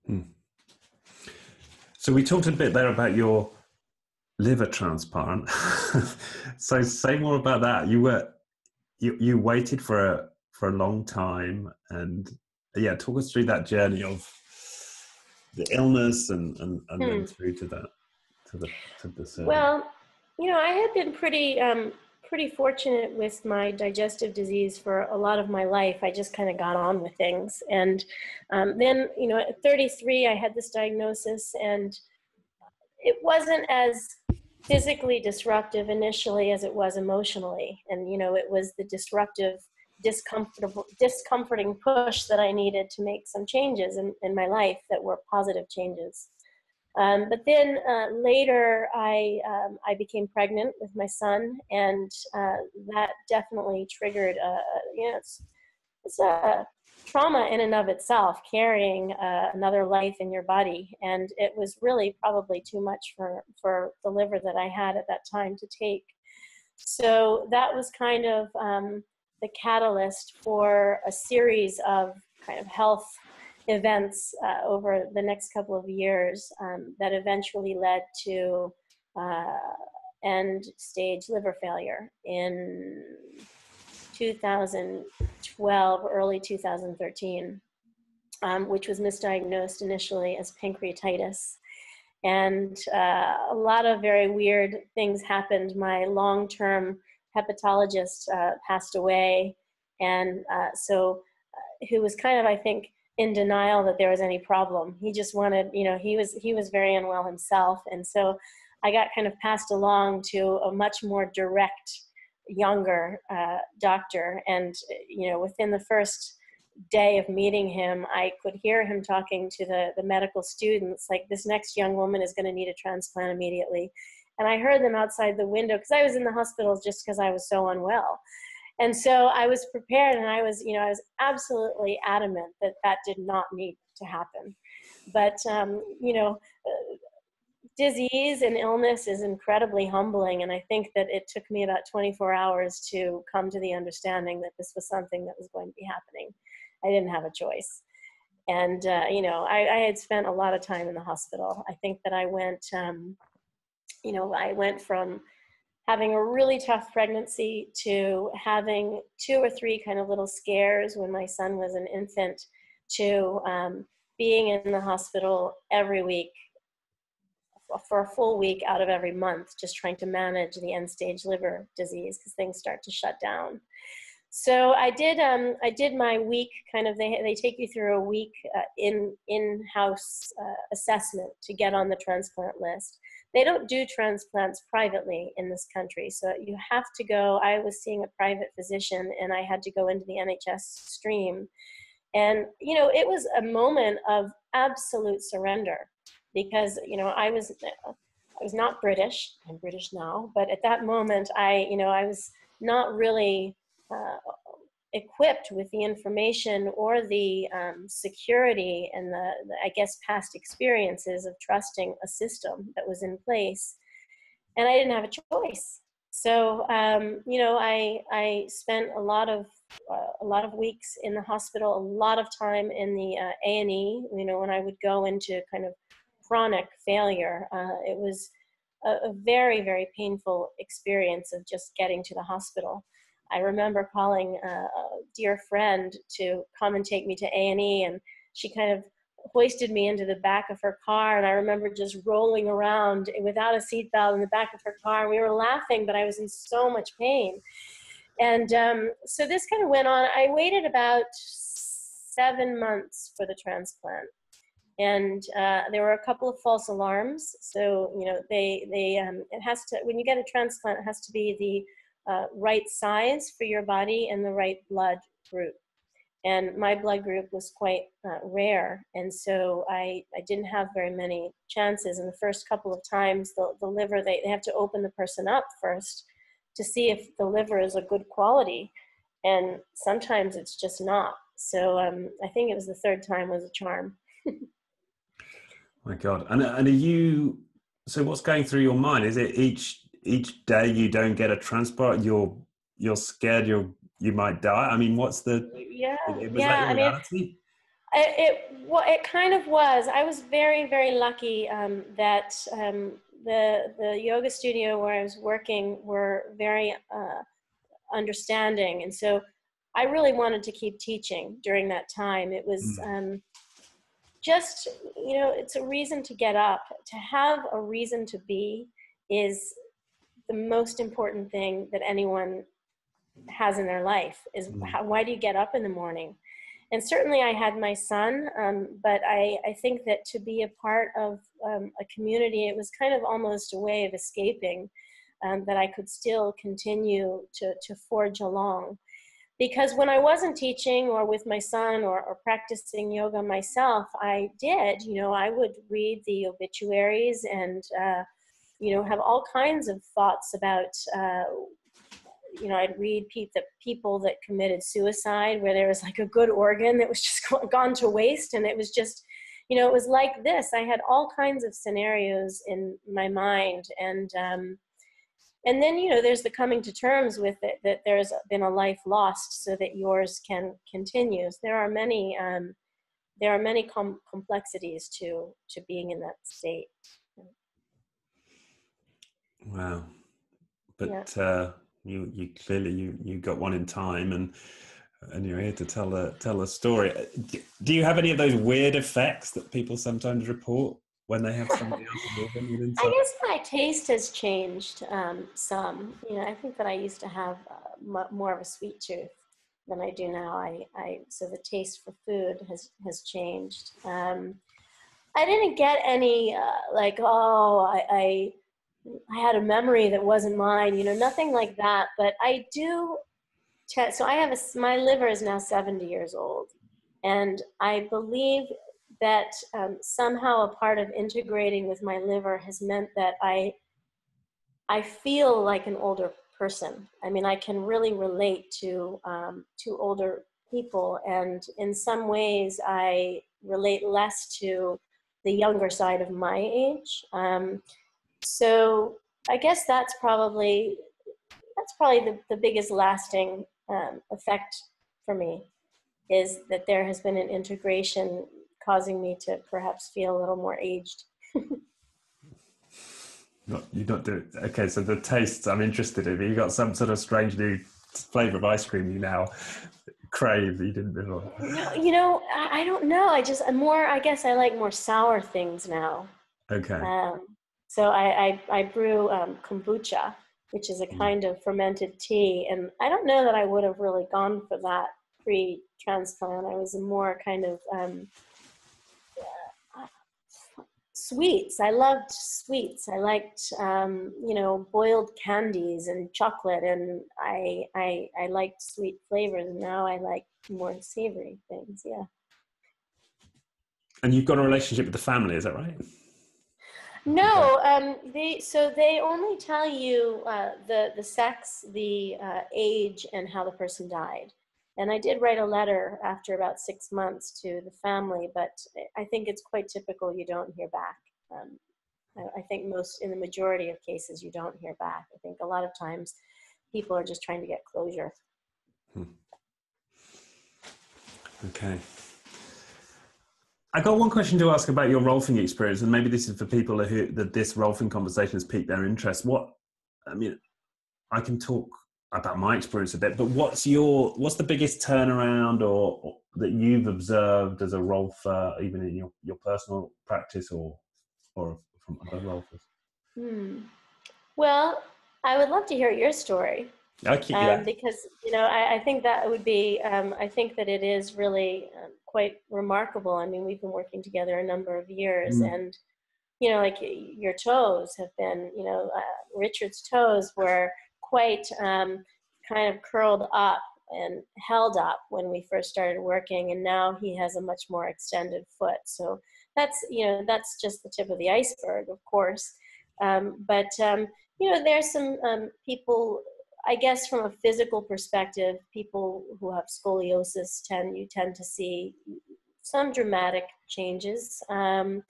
Hmm. So we talked a bit there about your liver transplant. so say more about that. You were you you waited for a for a long time, and yeah, talk us through that journey of the illness and and, and hmm. then through to that to the to the. surgery. Well, you know, I had been pretty um, pretty fortunate with my digestive disease for a lot of my life. I just kind of got on with things. And um, then, you know, at 33, I had this diagnosis, and it wasn't as physically disruptive initially as it was emotionally. And, you know, it was the disruptive, discomfortable, discomforting push that I needed to make some changes in, in my life that were positive changes. Um, but then uh, later, I um, I became pregnant with my son, and uh, that definitely triggered a you know it's, it's a trauma in and of itself, carrying uh, another life in your body, and it was really probably too much for for the liver that I had at that time to take. So that was kind of um, the catalyst for a series of kind of health events uh, over the next couple of years um, that eventually led to uh, end stage liver failure in 2012, early 2013, um, which was misdiagnosed initially as pancreatitis. And uh, a lot of very weird things happened. My long term hepatologist uh, passed away. And uh, so, uh, who was kind of, I think, in denial that there was any problem. He just wanted, you know, he was he was very unwell himself, and so I got kind of passed along to a much more direct, younger uh, doctor, and you know, within the first day of meeting him, I could hear him talking to the the medical students, like this next young woman is going to need a transplant immediately. And I heard them outside the window because I was in the hospital just because I was so unwell and so i was prepared and i was you know i was absolutely adamant that that did not need to happen. But um, you know uh, disease and illness is incredibly humbling and i think that it took me about 24 hours to come to the understanding that this was something that was going to be happening. I didn't have a choice. And uh, you know I, I, had spent a lot of time in the hospital. I think that i went um, you know i went from having a really tough pregnancy to having two or three kind of little scares when my son was an infant to um, being in the hospital every week for a full week out of every month just trying to manage the end stage liver disease because things start to shut down. So i did um, i did my week kind of they, they take you through a week uh, in in-house uh, assessment to get on the transplant list they don't do transplants privately in this country. So you have to go. I was seeing a private physician and I had to go into the NHS stream. And, you know, it was a moment of absolute surrender because, you know, I was. I was not British. I'm British now, but at that moment, I, you know, I was not really uh, equipped with the information or the um, security and the, the, I guess, past experiences of trusting a system that was in place. And I didn't have a choice. So, um, you know, I, I spent a lot of uh, a lot of weeks in the hospital, a lot of time in the uh, A&E, you know, when I would go into kind of chronic failure. Uh, it was a, a, very, very painful experience of just getting to the hospital. I remember calling a dear friend to come and take me to A&E, and she kind of hoisted me into the back of her car, and I remember just rolling around without a seatbelt in the back of her car. We were laughing, but I was in so much pain. And um, so this kind of went on. I waited about seven months for the transplant and uh, there were a couple of false alarms. So you know, they they um, it has to when you get a transplant, it has to be the uh, right size for your body and the right blood group. And my blood group was quite uh, rare, and so I, I didn't have very many chances. And the first couple of times, the, the liver they, they have to open the person up first to see if the liver is a good quality, and sometimes it's just not. So um, I think it was the third time was a charm. My God, and and are you? So what's going through your mind? Is it each each day you don't get a transport, you're you're scared you you might die? I mean, what's the? Yeah, yeah. I mean, it, it well, it kind of was. I was very very lucky um, that um, the the yoga studio where I was working were very uh, understanding, and so I really wanted to keep teaching during that time. It was. Mm. Um, just you know it's a reason to get up to have a reason to be is the most important thing that anyone has in their life is mm. how, why do you get up in the morning and certainly i had my son um, but I, I think that to be a part of um, a community it was kind of almost a way of escaping um, that i could still continue to, to forge along because when I wasn't teaching or with my son or, or, practicing yoga myself, I did, you know, I would read the obituaries and, uh, you know, have all kinds of thoughts about, uh, you know, I'd read pe- the people that committed suicide where there was like a good organ that was just gone to waste. And it was just, you know, it was like this. I had all kinds of scenarios in my mind. And, um, and then you know there's the coming to terms with it that there's been a life lost so that yours can continue there are many um, there are many com- complexities to to being in that state wow but yeah. uh, you you clearly you you got one in time and and you're here to tell a tell a story do you have any of those weird effects that people sometimes report when they have somebody else moving I guess my taste has changed um, some. You know, I think that I used to have uh, m- more of a sweet tooth than I do now. I, I so the taste for food has has changed. Um, I didn't get any uh, like oh I, I I had a memory that wasn't mine. You know, nothing like that. But I do. So I have a my liver is now seventy years old, and I believe that um, somehow a part of integrating with my liver has meant that I I feel like an older person. I mean, I can really relate to um, to older people, and in some ways, I relate less to the younger side of my age. Um, so I guess that's probably that's probably the, the biggest lasting um, effect for me is that there has been an integration causing me to perhaps feel a little more aged. not, you don't do it. Okay, so the tastes I'm interested in. You got some sort of strange new flavor of ice cream you now crave you didn't before. No, you know, I, I don't know. I just I'm more. I guess I like more sour things now. Okay. Um, so I I, I brew um, kombucha, which is a mm. kind of fermented tea, and I don't know that I would have really gone for that pre-transplant. I was a more kind of um, sweets. I loved sweets. I liked, um, you know, boiled candies and chocolate, and I, I, I liked sweet flavors. And now I like more savory things. Yeah. And you've got a relationship with the family, is that right? No, um, they so they only tell you uh, the the sex, the uh, age, and how the person died. And I did write a letter after about six months to the family, but I think it's quite typical you don't hear back. Um, I, I think most, in the majority of cases, you don't hear back. I think a lot of times people are just trying to get closure. Hmm. Okay. I got one question to ask about your rolfing experience, and maybe this is for people who that this rolfing conversation has piqued their interest. What I mean, I can talk about my experience a bit, but what's your what's the biggest turnaround or, or that you've observed as a rolfer, even in your, your personal practice or or from other rolfers? Hmm. Well, I would love to hear your story. Okay, um, yeah. Because you know, I, I, think that would be. Um, I think that it is really um, quite remarkable. I mean, we've been working together a number of years, mm. and you know, like your toes have been. You know, uh, Richard's toes were quite um, kind of curled up and held up when we first started working, and now he has a much more extended foot. So that's you know that's just the tip of the iceberg, of course. Um, but um, you know, there's some um, people I guess from a physical perspective, people who have scoliosis tend you tend to see some dramatic changes. Um,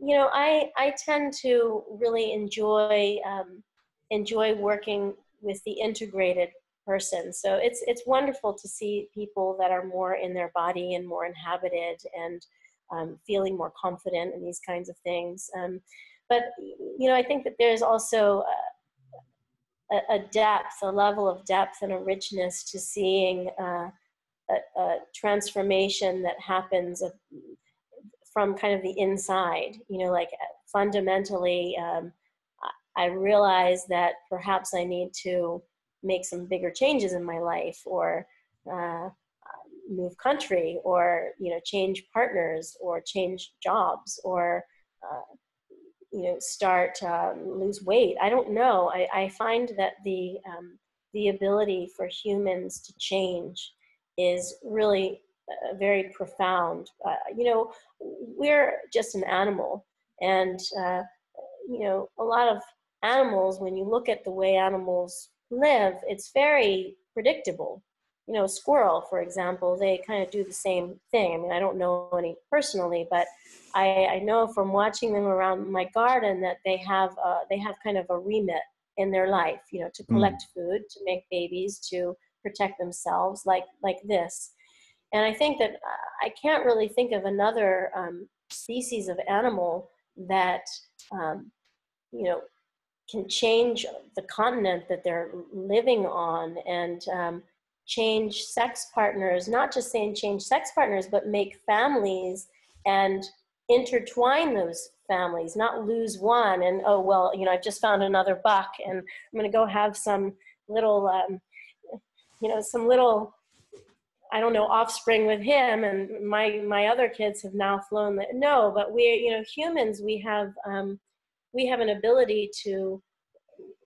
you know, I I tend to really enjoy um, enjoy working with the integrated person. So it's it's wonderful to see people that are more in their body and more inhabited and um, feeling more confident in these kinds of things. Um, but you know, I think that there's also uh, a, a, depth, a level of depth and a richness to seeing uh, a, a, transformation that happens from kind of the inside. You know, like fundamentally, um, I realize that perhaps I need to make some bigger changes in my life or uh, move country or you know change partners or change jobs or uh, you know start um, lose weight. I don't know. I, I find that the um, the ability for humans to change is really uh, very profound. Uh, you know we're just an animal. And uh, you know a lot of animals when you look at the way animals live it's very predictable you know, squirrel, for example, they kind of do the same thing. I mean, I don't know any personally, but I, I know from watching them around my garden that they have uh, they have kind of a remit in their life, you know, to collect mm. food, to make babies, to protect themselves, like like this. And I think that uh, I can't really think of another um, species of animal that um, you know can change the continent that they're living on and um, change sex partners, not just saying change sex partners, but make families and intertwine those families, not lose one and, oh, well, you know, I've just found another buck and I'm going to go have some little, um, you know, some little, I don't know, offspring with him. And my, my other kids have now flown. The, no, but we, you know, humans, we have, um, we have an ability to,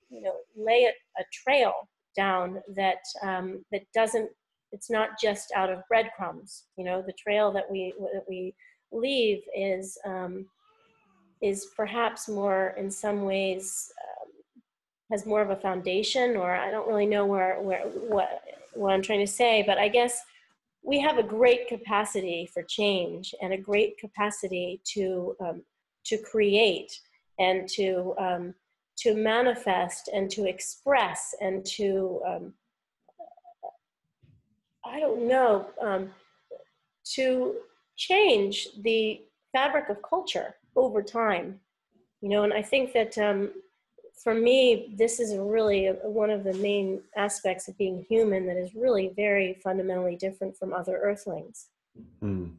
you know, lay a, a trail down that um, that doesn't it's not just out of breadcrumbs you know the trail that we that we leave is um, is perhaps more in some ways um, has more of a foundation or i don't really know where where what what i'm trying to say but i guess we have a great capacity for change and a great capacity to um, to create and to um, to manifest and to express and to um, i don't know um, to change the fabric of culture over time you know and i think that um, for me this is really a, one of the main aspects of being human that is really very fundamentally different from other earthlings. Mm.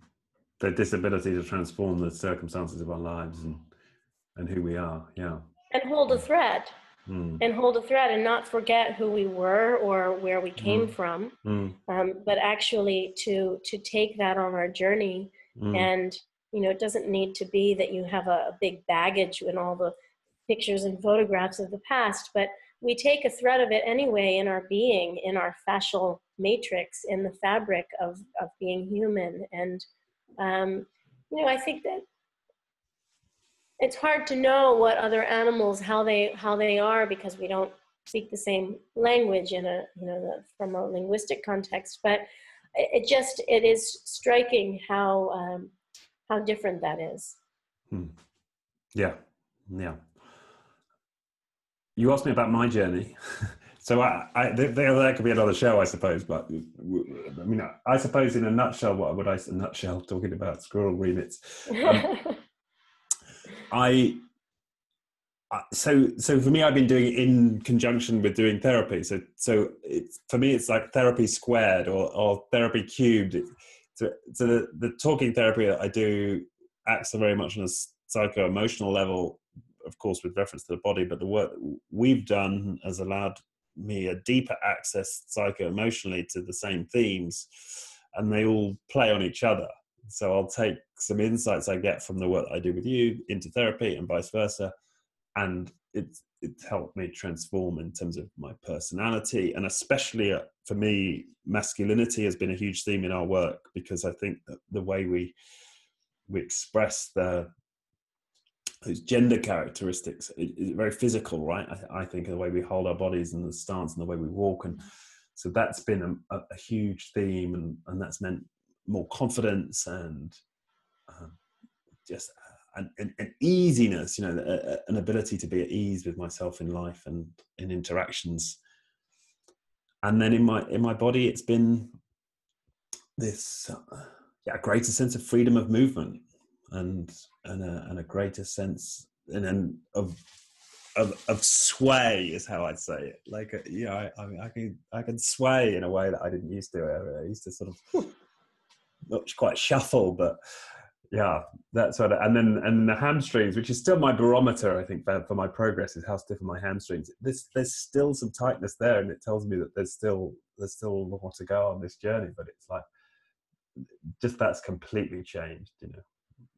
the disability to transform the circumstances of our lives and and who we are. Yeah and hold a thread mm. and hold a thread and not forget who we were or where we came mm. from mm. Um, but actually to to take that on our journey hmm. and you know it doesn't need to be that you have a, a big baggage and all the pictures and photographs of the past but we take a thread of it anyway in our being in our fascial matrix in the fabric of of being human and um, you know i think that it's hard to know what other animals how they how they are because we don't speak the same language in a you know the, from a linguistic context but it just it is striking how um, how different that is. Hmm. yeah. Yeah. You asked me about my journey. So I, I could be another show i suppose but i mean i suppose in a nutshell what would i say a nutshell talking about squirrel remits um, i so so for me i've been doing it in conjunction with doing therapy. So so it's for me it's like therapy squared or, or therapy cubed. So, so the, the talking therapy that i do acts very much on a psycho-emotional level of course with reference to the body but the work we've done has allowed me a deeper access psycho-emotionally to the same themes and they all play on each other. So i'll take some insights i get from the work i do with you into therapy and vice versa. And it's it's helped me transform in terms of my personality. And especially uh, for me masculinity has been a huge theme in our work because i think that the way we we express the those gender characteristics is very physical right? I, I, think the way we hold our bodies and the stance and the way we walk. And so that's been a, a huge theme and, and that's meant more confidence and um, just an, an, an easiness, you know, a, an ability to be at ease with myself in life and in interactions. And then in my in my body, it's been this uh, yeah greater sense of freedom of movement and and a, and a greater sense and, and of of, of sway is how I'd say it. Like, uh, yeah, I, I, mean, I can I can sway in a way that I didn't used to. I, I used to sort of not quite shuffle, but yeah that's what and then and the hamstrings which is still my barometer i think for, for my progress is how stiff are my hamstrings. There's there's still some tightness there and it tells me that there's still there's still more to go on this journey but it's like just that's completely changed you know.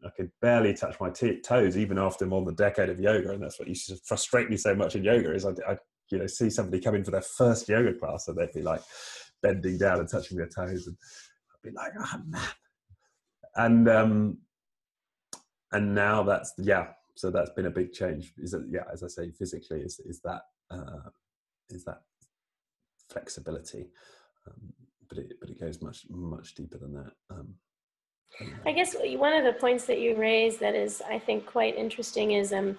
I could barely touch my t- toes even after more than a decade of yoga and that's what used to frustrate me so much in yoga is i, I you know see somebody come in for their first yoga class and they'd be like bending down and touching their toes and i'd be like oh man and um and now that's yeah so that's been a big change. Is that yeah as i say physically is is that uh is that flexibility. Um, but it but it goes much much deeper than that um I guess one of the points that you raised that is, I think, quite interesting is, um,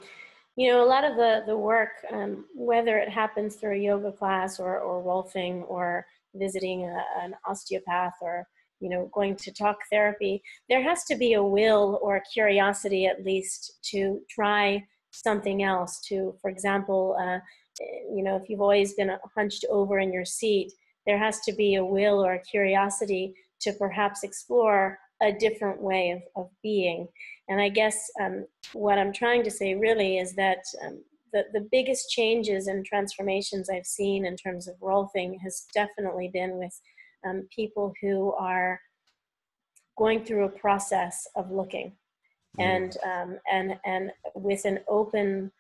you know, a lot of the the work, um, whether it happens through a yoga class or or rolfing or visiting a, an osteopath or you know going to talk therapy there has to be a will or a curiosity at least to try something else to for example uh, you know if you've always been hunched over in your seat there has to be a will or a curiosity to perhaps explore a different way of, of being. And i guess um, what i'm trying to say really is that um, the, the biggest changes and transformations i've seen in terms of role rolfing has definitely been with um, people who are going through a process of looking. Mm. and um, and and with an open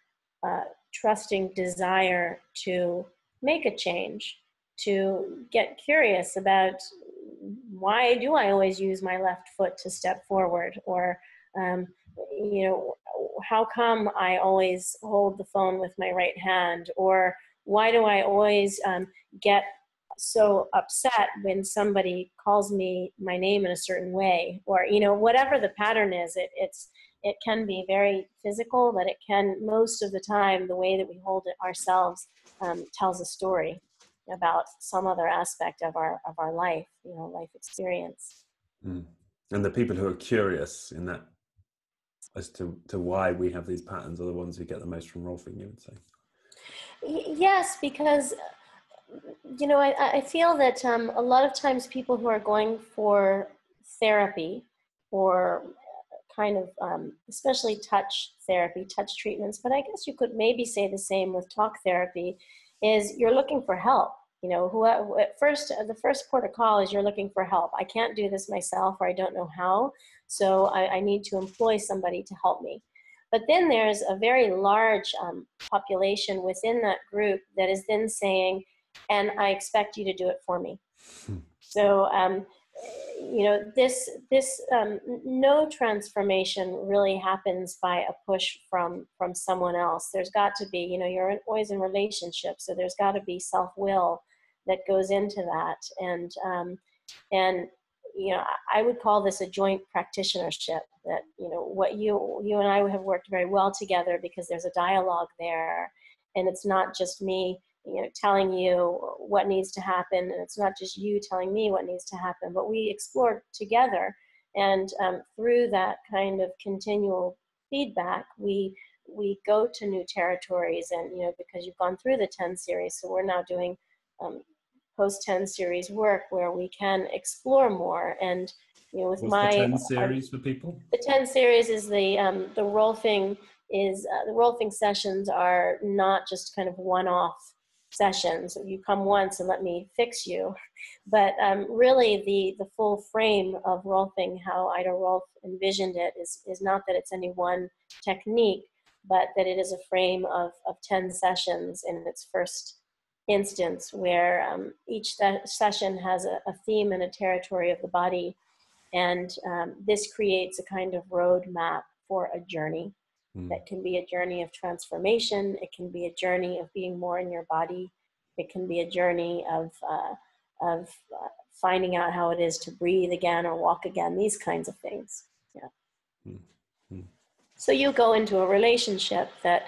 uh, trusting desire to make a change to get curious about why do i always use my left foot to step forward? Or um, you know how come i always hold the phone with my right hand? Or why do i always um, get so upset when somebody calls me my name in a certain way or you know whatever the pattern is it, it's it can be very physical but it can most of the time the way that we hold it ourselves um, tells a story about some other aspect of our of our life you know life experience mm. and the people who are curious in that as to to why we have these patterns are the ones who get the most from rolfing you would say yes because you know, I, I feel that um, a lot of times people who are going for therapy or kind of, um, especially touch therapy, touch treatments, but I guess you could maybe say the same with talk therapy, is you're looking for help. You know, who at first the first port of call is you're looking for help. I can't do this myself, or I don't know how, so I, I need to employ somebody to help me. But then there's a very large um, population within that group that is then saying, and I expect you to do it for me. Hmm. So, um, you know this this um, no transformation really happens by a push from from someone else there's got to be you know you're always in relationships so there's got to be self-will that goes into that and um, and you know i would call this a joint practitionership that you know what you you and i have worked very well together because there's a dialogue there and it's not just me you know telling you what needs to happen and it's not just you telling me what needs to happen but we explore together and um, through that kind of continual feedback we we go to new territories and you know because you've gone through the 10 series so we're now doing um, post 10 series work where we can explore more and you know with What's my the 10 series for people? the 10 series is the um, the rolfing is uh, the rolfing sessions are not just kind of one-off sessions. You come once and let me fix you. But um, really the the full frame of rolfing how ida rolf envisioned it is is not that it's any one technique but that it is a frame of, of 10 sessions in its first instance where um, each se- session has a, a, theme and a territory of the body. And um, this creates a kind of roadmap for a journey mm. that can be a journey of transformation. It can be a journey of being more in your body. It can be a journey of, uh, of uh, finding out how it is to breathe again or walk again, these kinds of things. Yeah. Mm. So you go into a relationship that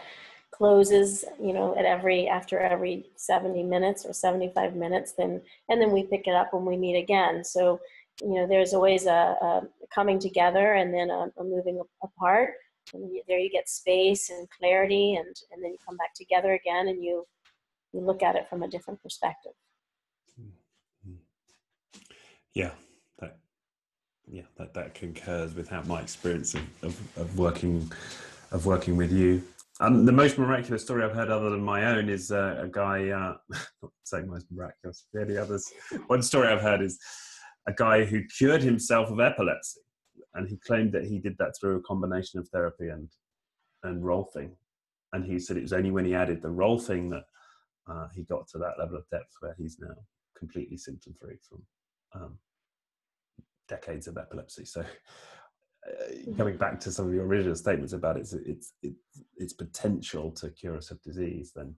closes you know at every after every 70 minutes or 75 minutes then and then we pick it up when we meet again so you know there's always a, a coming together and then a, a moving apart and there you get space and clarity and and then you come back together again and you you look at it from a different perspective yeah that yeah that that concurs with how my experience of, of, of working of working with you um, the most miraculous story I've heard, other than my own, is uh, a guy. Uh, not saying most miraculous. The others. One story I've heard is a guy who cured himself of epilepsy, and he claimed that he did that through a combination of therapy and and rolfing. And he said it was only when he added the rolfing that uh, he got to that level of depth where he's now completely symptom free from um, decades of epilepsy. So uh, coming back to some of your original statements about its its its, its potential to cure us of disease, then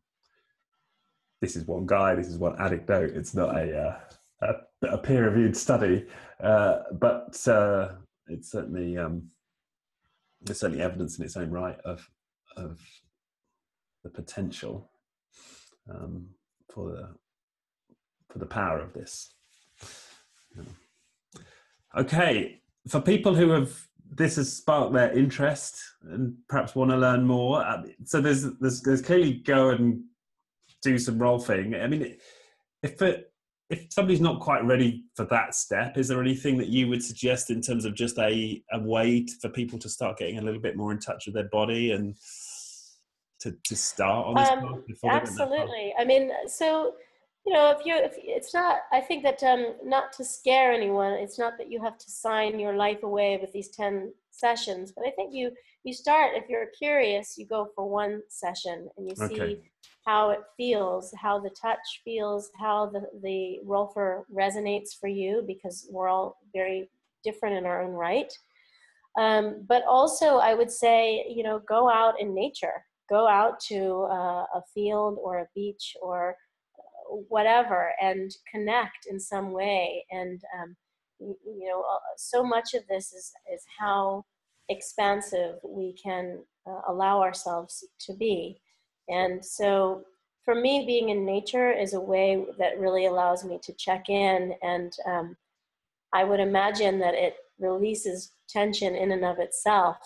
this is one guy, this is one anecdote. It's not a uh, a, a peer-reviewed study, uh, but uh, it's certainly um, there's certainly evidence in its own right of of the potential um, for the for the power of this. Okay, for people who have this has sparked their interest and perhaps want to learn more. Uh, so there's there's, there's clearly go and do some rolfing. I mean, if it, if somebody's not quite ready for that step, is there anything that you would suggest in terms of just a a way for people to start getting a little bit more in touch with their body and to to start on this um, path? Absolutely. I mean, so you know, if you, if it's not, I think that um, not to scare anyone. It's not that you have to sign your life away with these ten sessions, but I think you you start if you're curious, you go for one session and you see okay. How it feels, how the touch feels, how the the rolfer resonates for you, because we're all very different in our own right. Um, but also, I would say, you know, go out in nature. Go out to uh, a field or a beach or whatever and connect in some way and um, you know uh, so much of this is is how expansive we can uh, allow ourselves to be and so for me being in nature is a way that really allows me to check in and um, i would imagine that it releases tension in and of itself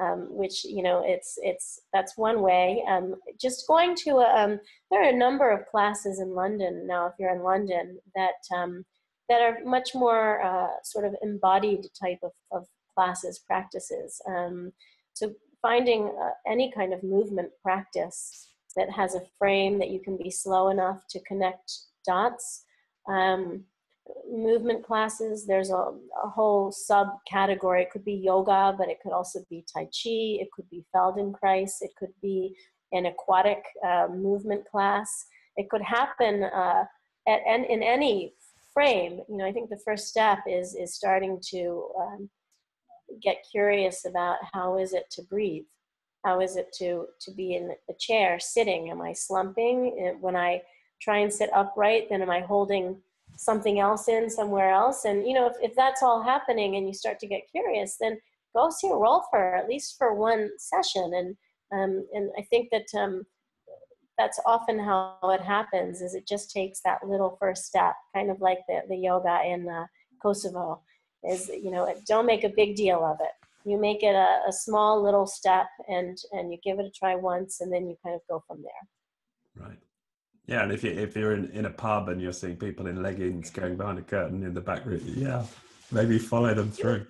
um, which you know it's it's that's one way. Um, just going to a, um, there are a number of classes in London now. If you're in London, that um, that are much more uh, sort of embodied type of, of classes practices. Um, so finding uh, any kind of movement practice that has a frame that you can be slow enough to connect dots. Um, movement classes. There's a, a whole subcategory. It could be yoga, but it could also be Tai Chi. It could be Feldenkrais. It could be an aquatic uh, movement class. It could happen uh, at, in any frame. You know, I think the first step is is starting to um, get curious about how is it to breathe, how is it to to be in a chair sitting. Am I slumping when I try and sit upright? Then am I holding something else in somewhere else? And you know, if, if that's all happening and you start to get curious, then go see a rolfer at least for one session. And um, and I think that um, that's often how it happens is it just takes that little first step kind of like the, the yoga in uh, kosovo is you know don't make a big deal of it. You make it a, a, small little step and and you give it a try once and then you kind of go from there. Right. Yeah and if, you, if you're in, in a pub and you're seeing people in leggings going behind a curtain in the back room yeah maybe follow them through.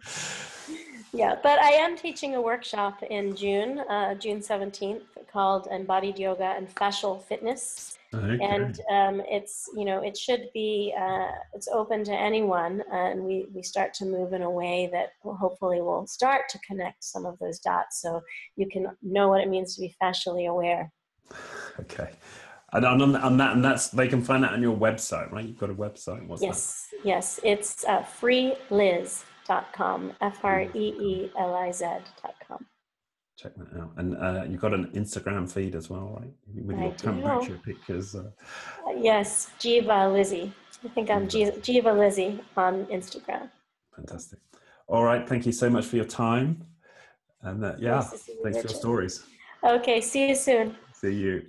Yeah, but I am teaching a workshop in June, uh, June 17th, called Embodied Yoga and Fascial Fitness. Okay. And um, it's, you know, it should be, uh, it's open to anyone. Uh, and we, we start to move in a way that hopefully will start to connect some of those dots so you can know what it means to be fascially aware. Okay. And on, on that, and that's they can find that on your website, right? You've got a website. What's yes, that? yes, it's uh, free Liz freeliz.com, F R E E L I Z.com. Check that out. And uh, you've got an Instagram feed as well, right? With your temperature pictures. Uh... Uh, yes, Jiva Lizzie. I think I'm Jiva Lizzie on Instagram. Fantastic. All right. Thank you so much for your time. And uh, yeah, nice thanks for your stories. Okay. See you soon. See you.